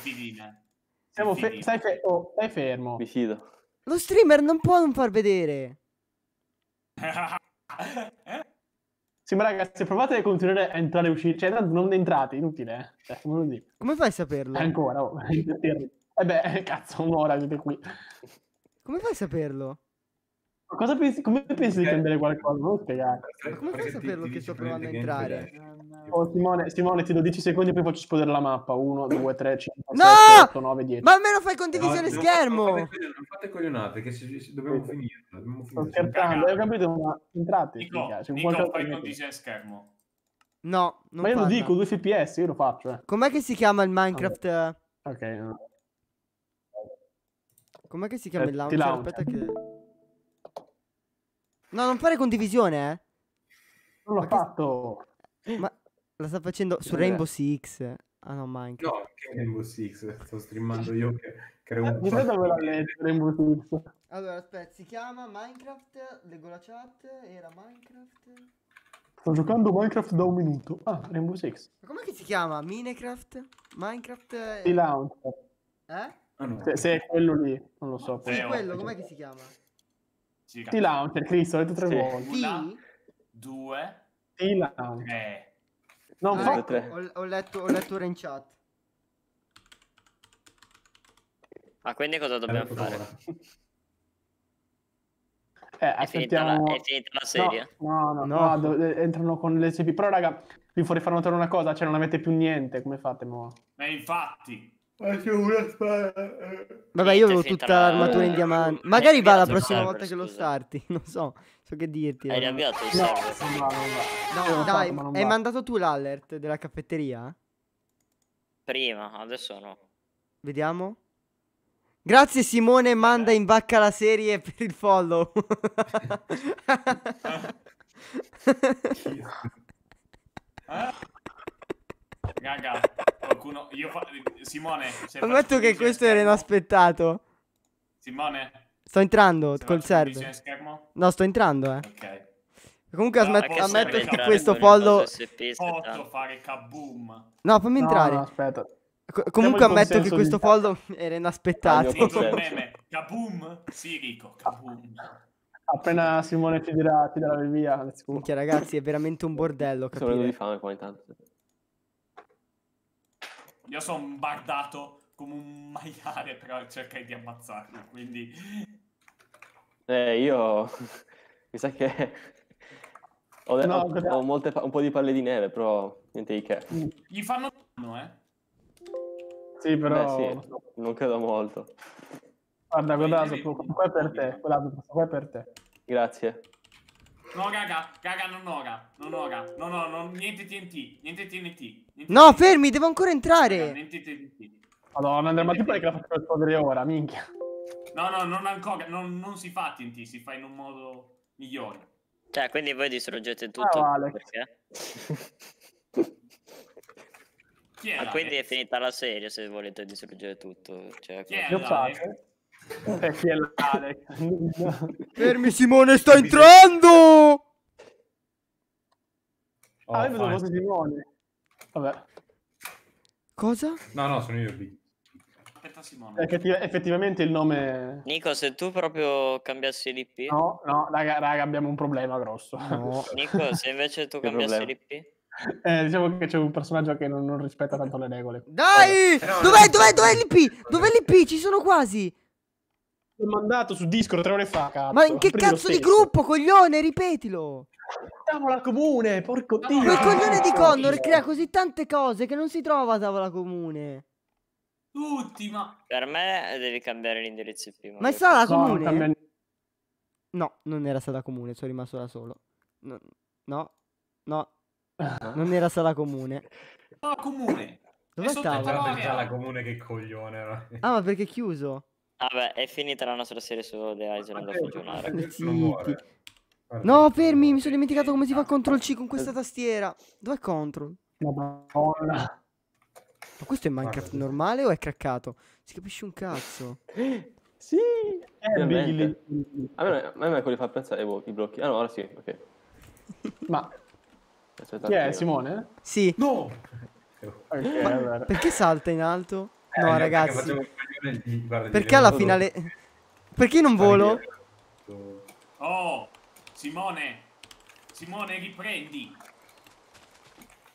Siamo fe- stai, fe- oh, stai fermo. Mi fido. Lo streamer non può non far vedere. Sì, ma ragazzi, provate a continuare a entrare e uscire. Cioè, tanto non entrate, inutile, eh. Cioè, come lo dico. Come fai a saperlo? Ancora, oh. Eh beh, cazzo, un'ora siete qui. Come fai a saperlo? Ma Cosa pensi, come pensi di cambiare qualcosa? Non spiegare. Come fai a saperlo che sto provando a entrare? Oh, Simone, Simone, ti do 10 secondi e poi faccio esplodere la mappa. 1, 2, 3, 5, No! 6, 8, 9, 10. Ma almeno fai condivisione No, schermo! Non fate, non fate coglionate, che se- se- dobbiamo finirla. Dobbiamo Sto scherzando, ho capito, ma entrate. Nico, figa, c'è Nico fai condivisione schermo. No, non Ma io lo parla. dico, 2 fps, io lo faccio, eh. Com'è che si chiama il Minecraft? Ok, no. Com'è che si chiama Eh, il launcher? lancia. Aspetta che... No, non fare condivisione, eh. non l'ho Ma che- fatto. Ma la sta facendo su Dov'è? Rainbow Six. Ah no, Minecraft. No, che Rainbow Six, sto streamando io che creo un Mi sa dove l'ha letto Rainbow Six. Allora, aspetta, si chiama Minecraft, leggo la chat, era Minecraft... Sto giocando Minecraft da un minuto. Ah, Rainbow Six. Ma com'è che si chiama? Minecraft? Minecraft... eh, Ti launch. Eh? Ah, no. Se, se è quello lì, non lo so. Sì, Eh, oh. quello, com'è che si chiama? Sì, Ti launcher, Cristo, l'ho detto tre Sì. volte. Una, T? due, Ti launcher. tre. Non Ah, ecco, tre. ho, ho letto, ho letto ora in chat. Ma quindi cosa dobbiamo Allora, fare? Eh, È finita, la, aspettiamo... è finita la serie? No, no, No. no, do- eh, entrano con le SP. Però, raga, vi vorrei far notare una cosa, cioè non avete più niente, come fate, mo? E infatti, Ma c'è una spada. Vabbè, io avevo tutta la- l'armatura in diamante. Magari va la prossima volta che lo starti. Non so, so che dirti. Hai riavviato il No, dai, fatto, ma non hai va. mandato tu l'alert della caffetteria? Prima, adesso no. Vediamo. Grazie Simone, manda in vacca la serie per il follow. raga, qualcuno... Io fa... Simone, Ammetto che questo era inaspettato. Simone, Sto entrando col server. schermo? No, sto entrando, eh. Ok. Comunque No, ammet- ammetto che questo se Posso fare kaboom. No, fammi entrare. no, aspetta. Co- comunque ammetto che questo follow era inaspettato. Meme, kaboom? Sì, Rico, kaboom. Appena Simone ti dirà, ti darà il via. Minchia ragazzi, è veramente un bordello, Sono venuto di capire? fame qua intanto. Io sono bardato come un maiale, però cercai di ammazzarlo, quindi... Eh, io... Mi sa che... Ho, No, ho- ho molte un po' di palle di neve, però niente di che. Gli fanno danno, eh? Sì, però... Beh, sì, non credo molto. Guarda, devi- questo qua è per te, quell'altro, questo qua è per te. Grazie. No, raga, raga, non ora, non ora. No, no, no, niente TNT, niente TNT. niente No, TNT. fermi, devo ancora Raga, entrare. niente TNT. Madonna, Andrea, ma tu pare che la faccio esplodere ora, minchia. No, no, non ancora, non, non si fa TNT, si fa in un modo migliore. Cioè, quindi voi distruggete tutto Ciao, Alex. perché? Chi è Ma quindi è finita la serie se volete distruggere tutto. Cioè, Chi è Eh, chi è l'Alex? Fermi Simone, sta entrando! Oh, ah, vedo fosse Simone. Vabbè, Cosa? No, no, sono io B. Aspetta Simone. ti- effettivamente il nome... Nico, se tu proprio cambiassi l'IP, No, no, raga, raga, abbiamo un problema grosso. No. Nico, se invece tu Che cambiassi problema? l'IP, Eh, diciamo che c'è un personaggio che non, non rispetta tanto le regole. Dai! Eh, no, Dov'è, dov'è, dov'è l'IP? Dov'è l'IP? Ci sono quasi. L'ho mandato su Discord tre ore fa, cazzo. Ma in che Prendi cazzo di gruppo, coglione? Ripetilo. Tavola comune, porco dio. Quel coglione di no, Connor io. crea così tante cose che non si trova a tavola comune. Tutti, ma... Per me devi cambiare l'indirizzo IP. Ma è sala No, non comune? cambia niente. No, non era sala comune, sono rimasto da solo. No, no, no, non era sala comune. Ah, comune. Tavola? il Guarda tavolo. già la comune che coglione. no? Ah, ma perché è chiuso? Vabbè, è finita la nostra serie su The Island of. Guarda. No, fermi, mi sono dimenticato come si fa Ctrl C con questa tastiera. Dov'è Ctrl? Madonna. Ma questo è Minecraft Guarda. normale o è craccato? Si capisce un cazzo. Sì. Eh. A me, a me quello li fa pensare boh, i blocchi. Ah no, ora sì, ok. Ma Aspetta chi è. Simone? Sì. No! Ok, Ma- allora. Perché salta in alto? Eh, No, perché ragazzi. coglione di- guarda, Perché alla finale... Perché non volo? Oh, Simone. Simone, riprendi.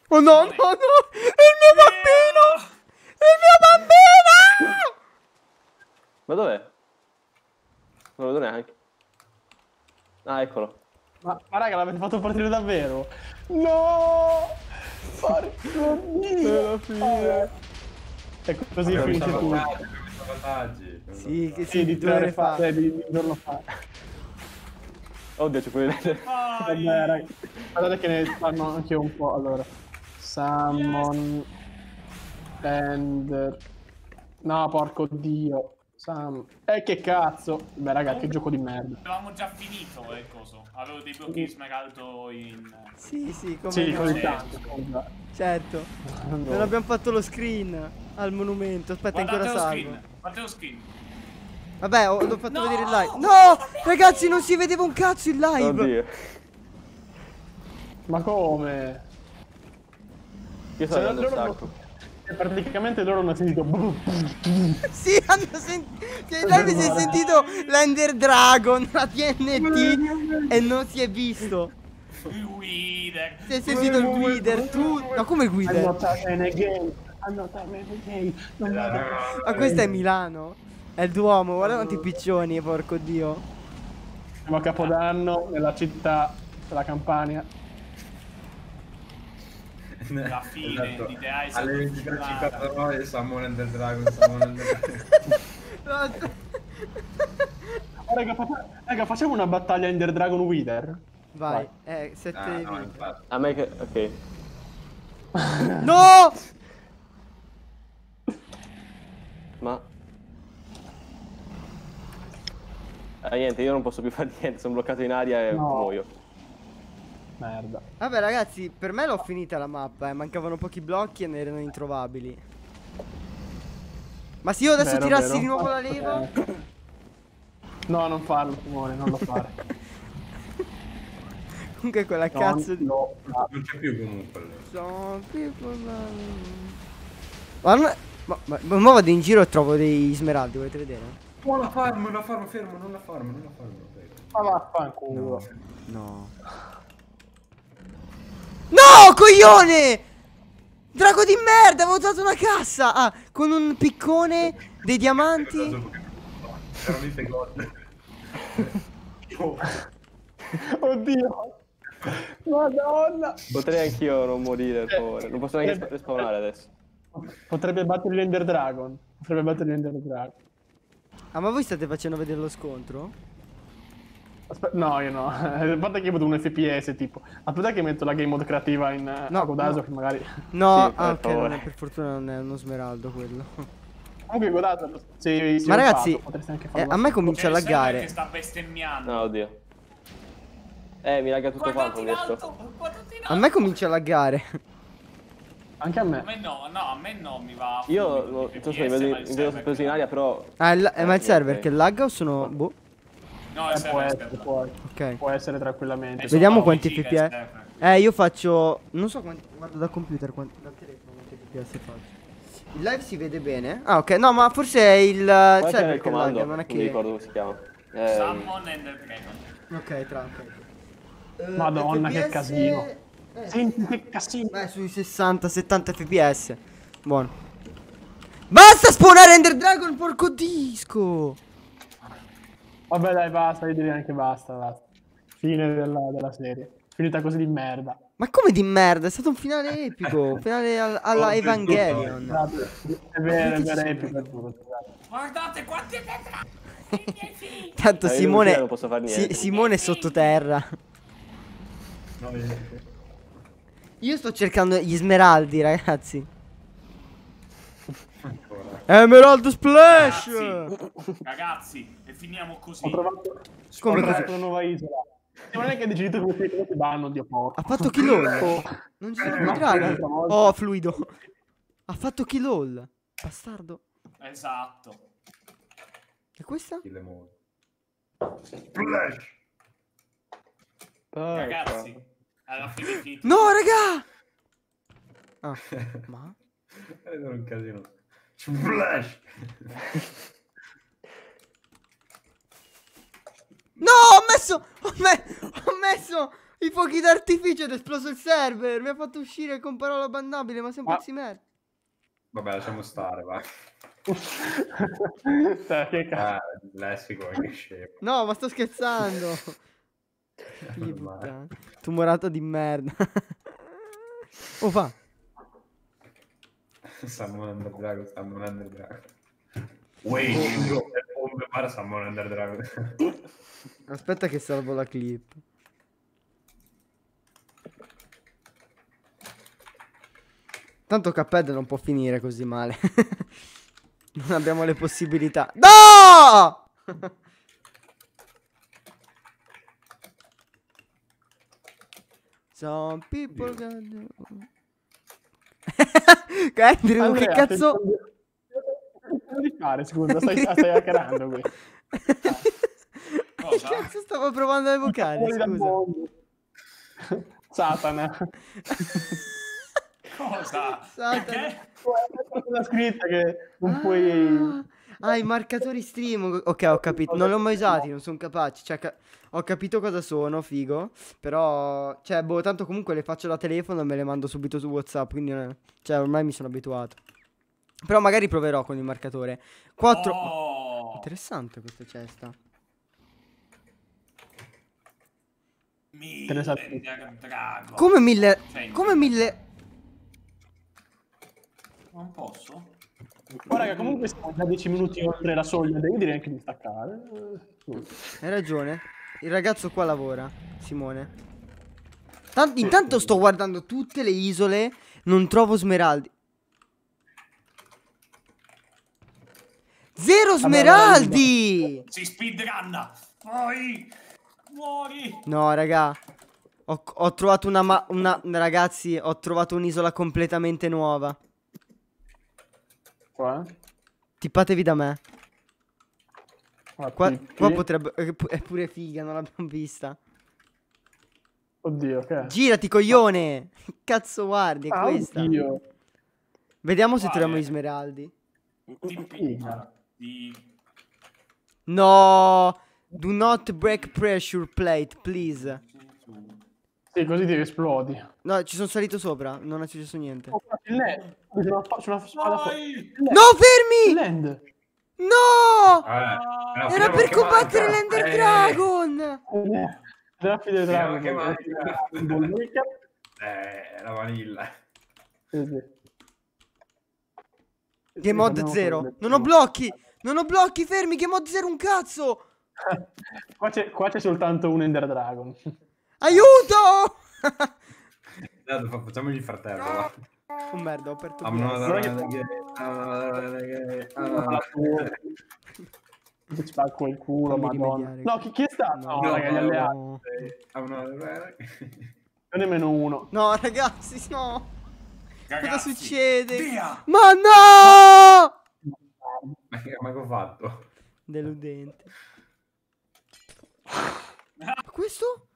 Oh no, no, no! È il mio bambino! È il mio bambino! Ma dov'è? Non lo vedo neanche. Ah, eccolo. Ma, ma raga, l'avete fatto partire davvero? No! Porco dio! Ecco, così Abbiamo finisce tutto. Sì, che Sì, di due tre ore fa, eh, di, di un giorno fa. Oddio, c'è vedere. Vai. Vabbè, raga. Guardate che ne fanno anche un po'. Allora, Summon Ender. No, porco dio. Sam. Eh, che cazzo. Beh, raga, che gioco di merda. Avevamo già finito il coso. Avevo dei blocchi di smeraldo in... Sì, sì, come Sì, così Sì. tanto. Certo. Non No. abbiamo fatto lo screen al monumento. Aspetta, Guardate ancora lo salvo. screen. Guardate lo screen. Vabbè, ho, l'ho fatto No! vedere il live. No! Ragazzi, non si vedeva un cazzo il live. Oddio. Ma come? Io sto Cioè, un non- sacco. E praticamente loro hanno sentito. Sì, hanno sentito. Cioè, live si è sentito l'Ender Dragon, la TNT e non si è visto. Il Wither. Si è sentito il guider, tu. Ma come il I'm guider? Ma questo è Milano. È il Duomo, guarda quanti piccioni, porco dio. Siamo a Capodanno nella città della Campania. La fine di The Island Alle of 23.59 Summon Ender Dragon, Summon Ender Dragon. Oh, raga, raga, facciamo una battaglia Ender Dragon Wither. Vai, eh, Ah, sette no, vite. infatti. A me che... Ok. No! Ma... Ah, niente, io non posso più fare niente, sono bloccato in aria e No. muoio. Merda. Vabbè ragazzi, per me l'ho finita la mappa, eh. mancavano pochi blocchi e ne erano introvabili. Ma se io adesso Vero, tirassi vero. di nuovo la leva... No, non farlo, Simone, non lo fare. Comunque quella Non cazzo di... fare. Non c'è più comunque. Some people Ma, ma, ma, ma vado in giro e trovo dei smeraldi, volete vedere? Oh, la farm, la farm, fermo, non la farm, non la farm. Ma vaffanculo. No. No, coglione! Drago di merda, avevo usato una cassa! Ah, con un piccone, dei diamanti... Veramente god. Oddio. Madonna. Potrei anch'io non morire, per favore. Non posso neanche Eh, sp- respawnare adesso. Potrebbe battere l'Ender Dragon. Potrebbe battere l'Ender Dragon. Ah, ma voi state facendo vedere lo scontro? Aspetta, no, io no. A parte che io vedo un FPS tipo. Aspetta che metto la game mode creativa in No, no, Godaso no. che magari. No, Sì, ah, per ok, non è- per fortuna non è uno smeraldo quello. Comunque Godaso se, se Ma ragazzi, fatto, potresti anche eh, a me comincia a laggare. che sta bestemmiando. No, oddio. Eh, mi lagga tutto quanto, in A me comincia a laggare. Anche a A me. me no, no, a me no, mi va. Io non so se vedo sospeso in aria, però... Ah, eh, ma il Eh, server che lagga o sono... Boh, No, Eh, può server essere, può, ok. può essere tranquillamente. Eh, Vediamo quanti 9 FPS. Eh, io faccio... Non so quanti... Guardo dal computer, quanti... dal telefono quanti FPS faccio. Il live si vede bene? Ah, ok. No, ma forse è il Qual uh, il che comando? non è Non mi che... ricordo come si chiama. Eh, Summon and the Dragon. Ok, tra, ok. Eh, Madonna, che FPS casino. Senti che casino. Beh, sui 60-70 fps. Buono. Basta spawnare Ender Dragon, porco disco! Vabbè dai, basta, io direi anche basta, basta. Fine della, della serie. Finita così di merda. Ma come di merda? È stato un finale epico. Un finale al- alla Oh, Evangelion. È vero, è vero, è epico. Guardate quanti tetra! Tanto io Simone. non posso far Si-. Simone è sottoterra. No. Io sto cercando gli smeraldi, ragazzi. Emerald Splash! Ragazzi, ragazzi, e finiamo così. Ho trovato, Come ho così? trovato una nuova isola. Non è che hai deciso come si vanno, Dio porco. Ha fatto kill all. Oh, Non ci sono Ma più. Oh, fluido. Ha fatto kill all. Bastardo. Esatto. E questa? Kill em all. Splash! Ragazzi, alla fine è finito. No, raga! Ah, ma? È un casino. Splash! No, ho messo. Ho, me- ho messo i fuochi d'artificio ed è esploso il server. Mi ha fatto uscire con parola bannabile, ma sei un Ah. pezzo di merda. Vabbè, lasciamo stare, va. Cioè, che cazzo. Ah, lessico, che scemo. No, ma sto scherzando. Tumorato di merda. oh, fa. Summon Under Dragon, Summon Under Dragon. Wait. Bombe para Summon Under Dragon. Aspetta che salvo la clip. Tanto Cuphead non può finire così male. non abbiamo le possibilità. No! Some people got... Andrew, Andrea, che cazzo... cosa di fare, scusa? Stai, stai hackerando qui. che cazzo stavo provando a evocare, scusa. Satana. Cosa? Satana. Perché? La scritta che non puoi... Ah, i marcatori stream. Ok, ho capito. Non li ho mai usati, non sono capaci. Cioè, ca- ho capito cosa sono, figo. Però, cioè, boh, tanto comunque le faccio da telefono e me le mando subito su WhatsApp. Quindi, è- cioè, ormai mi sono abituato. Però magari proverò con il marcatore. 4. Oh, Interessante questa cesta. mille. Come mille. Cioè, Come mille. Non posso? Raga, comunque siamo già 10 minuti oltre la soglia, devi dire anche di staccare. Hai ragione. Il ragazzo qua lavora, Simone. Tan- intanto sto guardando tutte le isole. Non trovo smeraldi. Zero smeraldi! Si speedrunna. Poi muori. No, raga. Ho, ho trovato una, ma- una. Ragazzi, ho trovato un'isola completamente nuova. Qua? Tippatevi da me. Qua, Qua, qua potrebbe. È pu- è pure figa, non l'abbiamo vista. Oddio, che? Girati, coglione! Cazzo, guardi, è Ah, questa. oddio. Vediamo se troviamo gli smeraldi. Ti picca. Ti... No! Do not break pressure plate, please. Sì, così ti esplodi. No, ci sono salito sopra, non è successo niente. Oh, il land. C'è una, c'è una. No, fermi! Land. No! Vabbè, Era per che combattere manca. l'Ender Eh, Dragon! Fine Finiamo Dragon. che manca. Eh, la vanilla. Sì, sì. Game mod Abbiamo 0. quello- Non ho blocchi! Non ho blocchi, fermi! Game mod 0 un cazzo! Qua c'è, qua c'è soltanto un Ender Dragon. Aiuto! Dai, fa- Facciamogli il fratello. va. oh merda, ho aperto il Ti spacco il culo, madonna. No, chi, chi è stato? No, No, raga, gli alleati. no. Non nemmeno uno. No, ragazzi, no! Cosa Ragazzi, succede? Via. Ma no! Ma che ma che ho fatto? Deludente. Ma questo?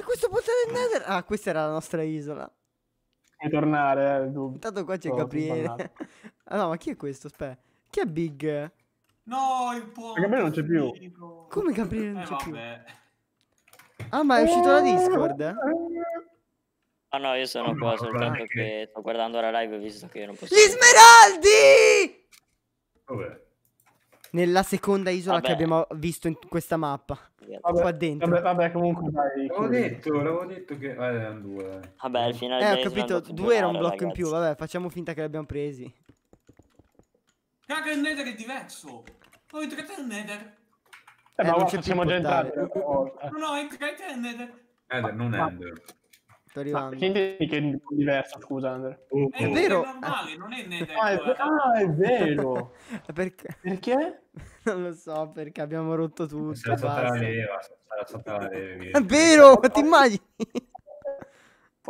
E questo portale del Nether? Ah, questa era la nostra isola. Puoi tornare, eh. Intanto qua c'è Oh, Gabriele. ah no, ma chi è questo? Aspetta. Chi è Big? No, il ponte. Gabriele non c'è più. Come Gabriele non Eh, c'è più? vabbè. Ah, ma è uscito da Discord? eh? Ah no, io sono qua No, soltanto che sto guardando la live visto che non posso... Gli smeraldi! Dov'è? Nella seconda isola che Vabbè. abbiamo visto in questa mappa. Vabbè, Qua dentro. Vabbè, vabbè, comunque dai. L'avevo detto, l'avevo detto che... Eh, erano due. Vabbè, il finale Eh, ho capito, due era un blocco in più. ragazzi. Vabbè, facciamo finta che li abbiamo presi. Raga, il Nether è diverso. Oh, entrate nel Nether. Eh, Eh, ma non guarda, c'è siamo già entrati. No, no, entrate nel Nether. Ender, non Ma- Ender. Sto Ma arrivando. che intendi che è diverso, scusa, Andre? Oh, È il vero? Normale, non è Nether. Ah, è, ah, è vero. Perché? Perché? Non lo so, perché abbiamo rotto tutto. Sarà stata la leva, sarà stata la leva. È vero, ma ti immagini?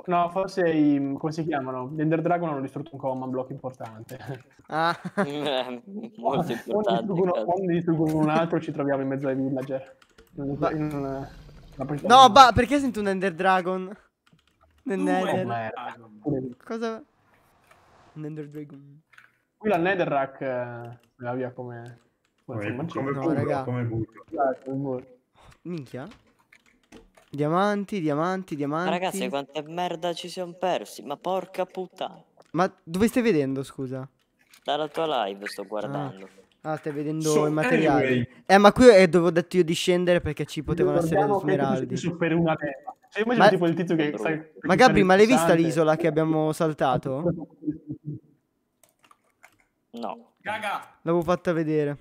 No, forse i... come si chiamano? Gli Ender Dragon hanno distrutto un command block importante. Ah, Eh, Molto Quando importante. quando distruggono un altro ci troviamo in mezzo ai villager. In- Ma- in una- una partita no, di- ba, perché sento un Ender Dragon? Nether. Cosa? Un Ender Dragon. Qui la Netherrack eh, va via come... come Come, come No, burro, raga. come burro. Esatto. Minchia. Diamanti, diamanti, Ma diamanti. ragazzi, quante merda ci siamo persi? Ma porca puttana. Ma dove stai vedendo, scusa? Dalla tua live sto guardando. Ah, stai vedendo So, i materiali. anyway. Eh, ma qui è dove ho detto io di scendere perché ci potevano essere gli smeraldi. su per una leva. Se immagino Ma- tipo il tizio che... Ma- sai- Ma Gabri, ma l'hai vista l'isola che abbiamo saltato? No. Raga, L'avevo fatta vedere.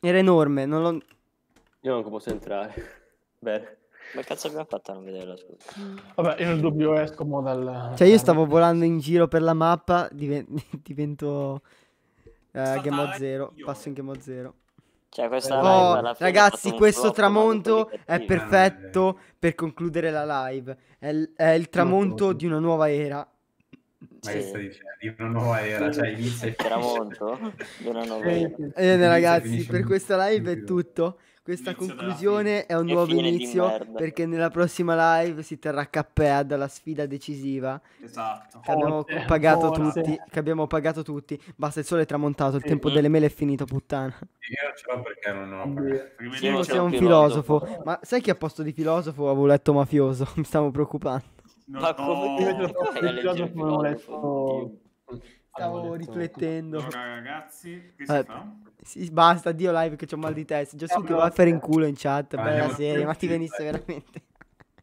Era enorme, non l'ho... Io non posso entrare. Bene. Ma cazzo abbiamo fatto a non vederla, scusa? Vabbè, io nel dubbio esco mo dal... Cioè io stavo volando in giro per la mappa, diven- divento eh, Game 0, io. passo in Game Mode 0. Cioè, questa live Oh, alla fine ragazzi, questo tramonto è perfetto per concludere la live. È, l- è il tramonto di una nuova era. Ma Sì. che stai dicendo? Di una nuova era, cioè inizia Il tramonto di una nuova Eh, era. Bene Inizia e ragazzi, per questa live è tutto. Questa Inizio conclusione è un Che nuovo inizio perché nella prossima live si terrà Cuphead, la sfida decisiva esatto. che abbiamo Forte, pagato forte. tutti, che abbiamo pagato tutti. Basta, il sole è tramontato, il Sì. tempo delle mele è finito, puttana. Io ce l'ho perché non ho pagato. Rivediamoci Io Io sei un filosofo. filosofo. Ma sai che a posto di filosofo avevo letto mafioso? Mi stavo preoccupando. No, Ma come no. Io ho leggere filosofo, avevo filosofo? Stavo riflettendo. Allora, ragazzi, che si fa? Sì, basta, Dio live che c'ho mal di testa. Già su che va a fare in culo in chat. Ah, Bella serie, ma ti venisse veramente.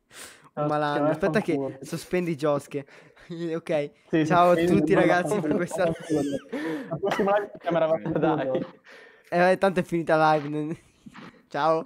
Un malandro. che Aspetta che sospendi Giosche. ok. Sì, Ciao a tutti sì, ragazzi per questa... La prossima live chiamerà Vaffanculo. Dai. Eh, tanto è finita live. Ciao.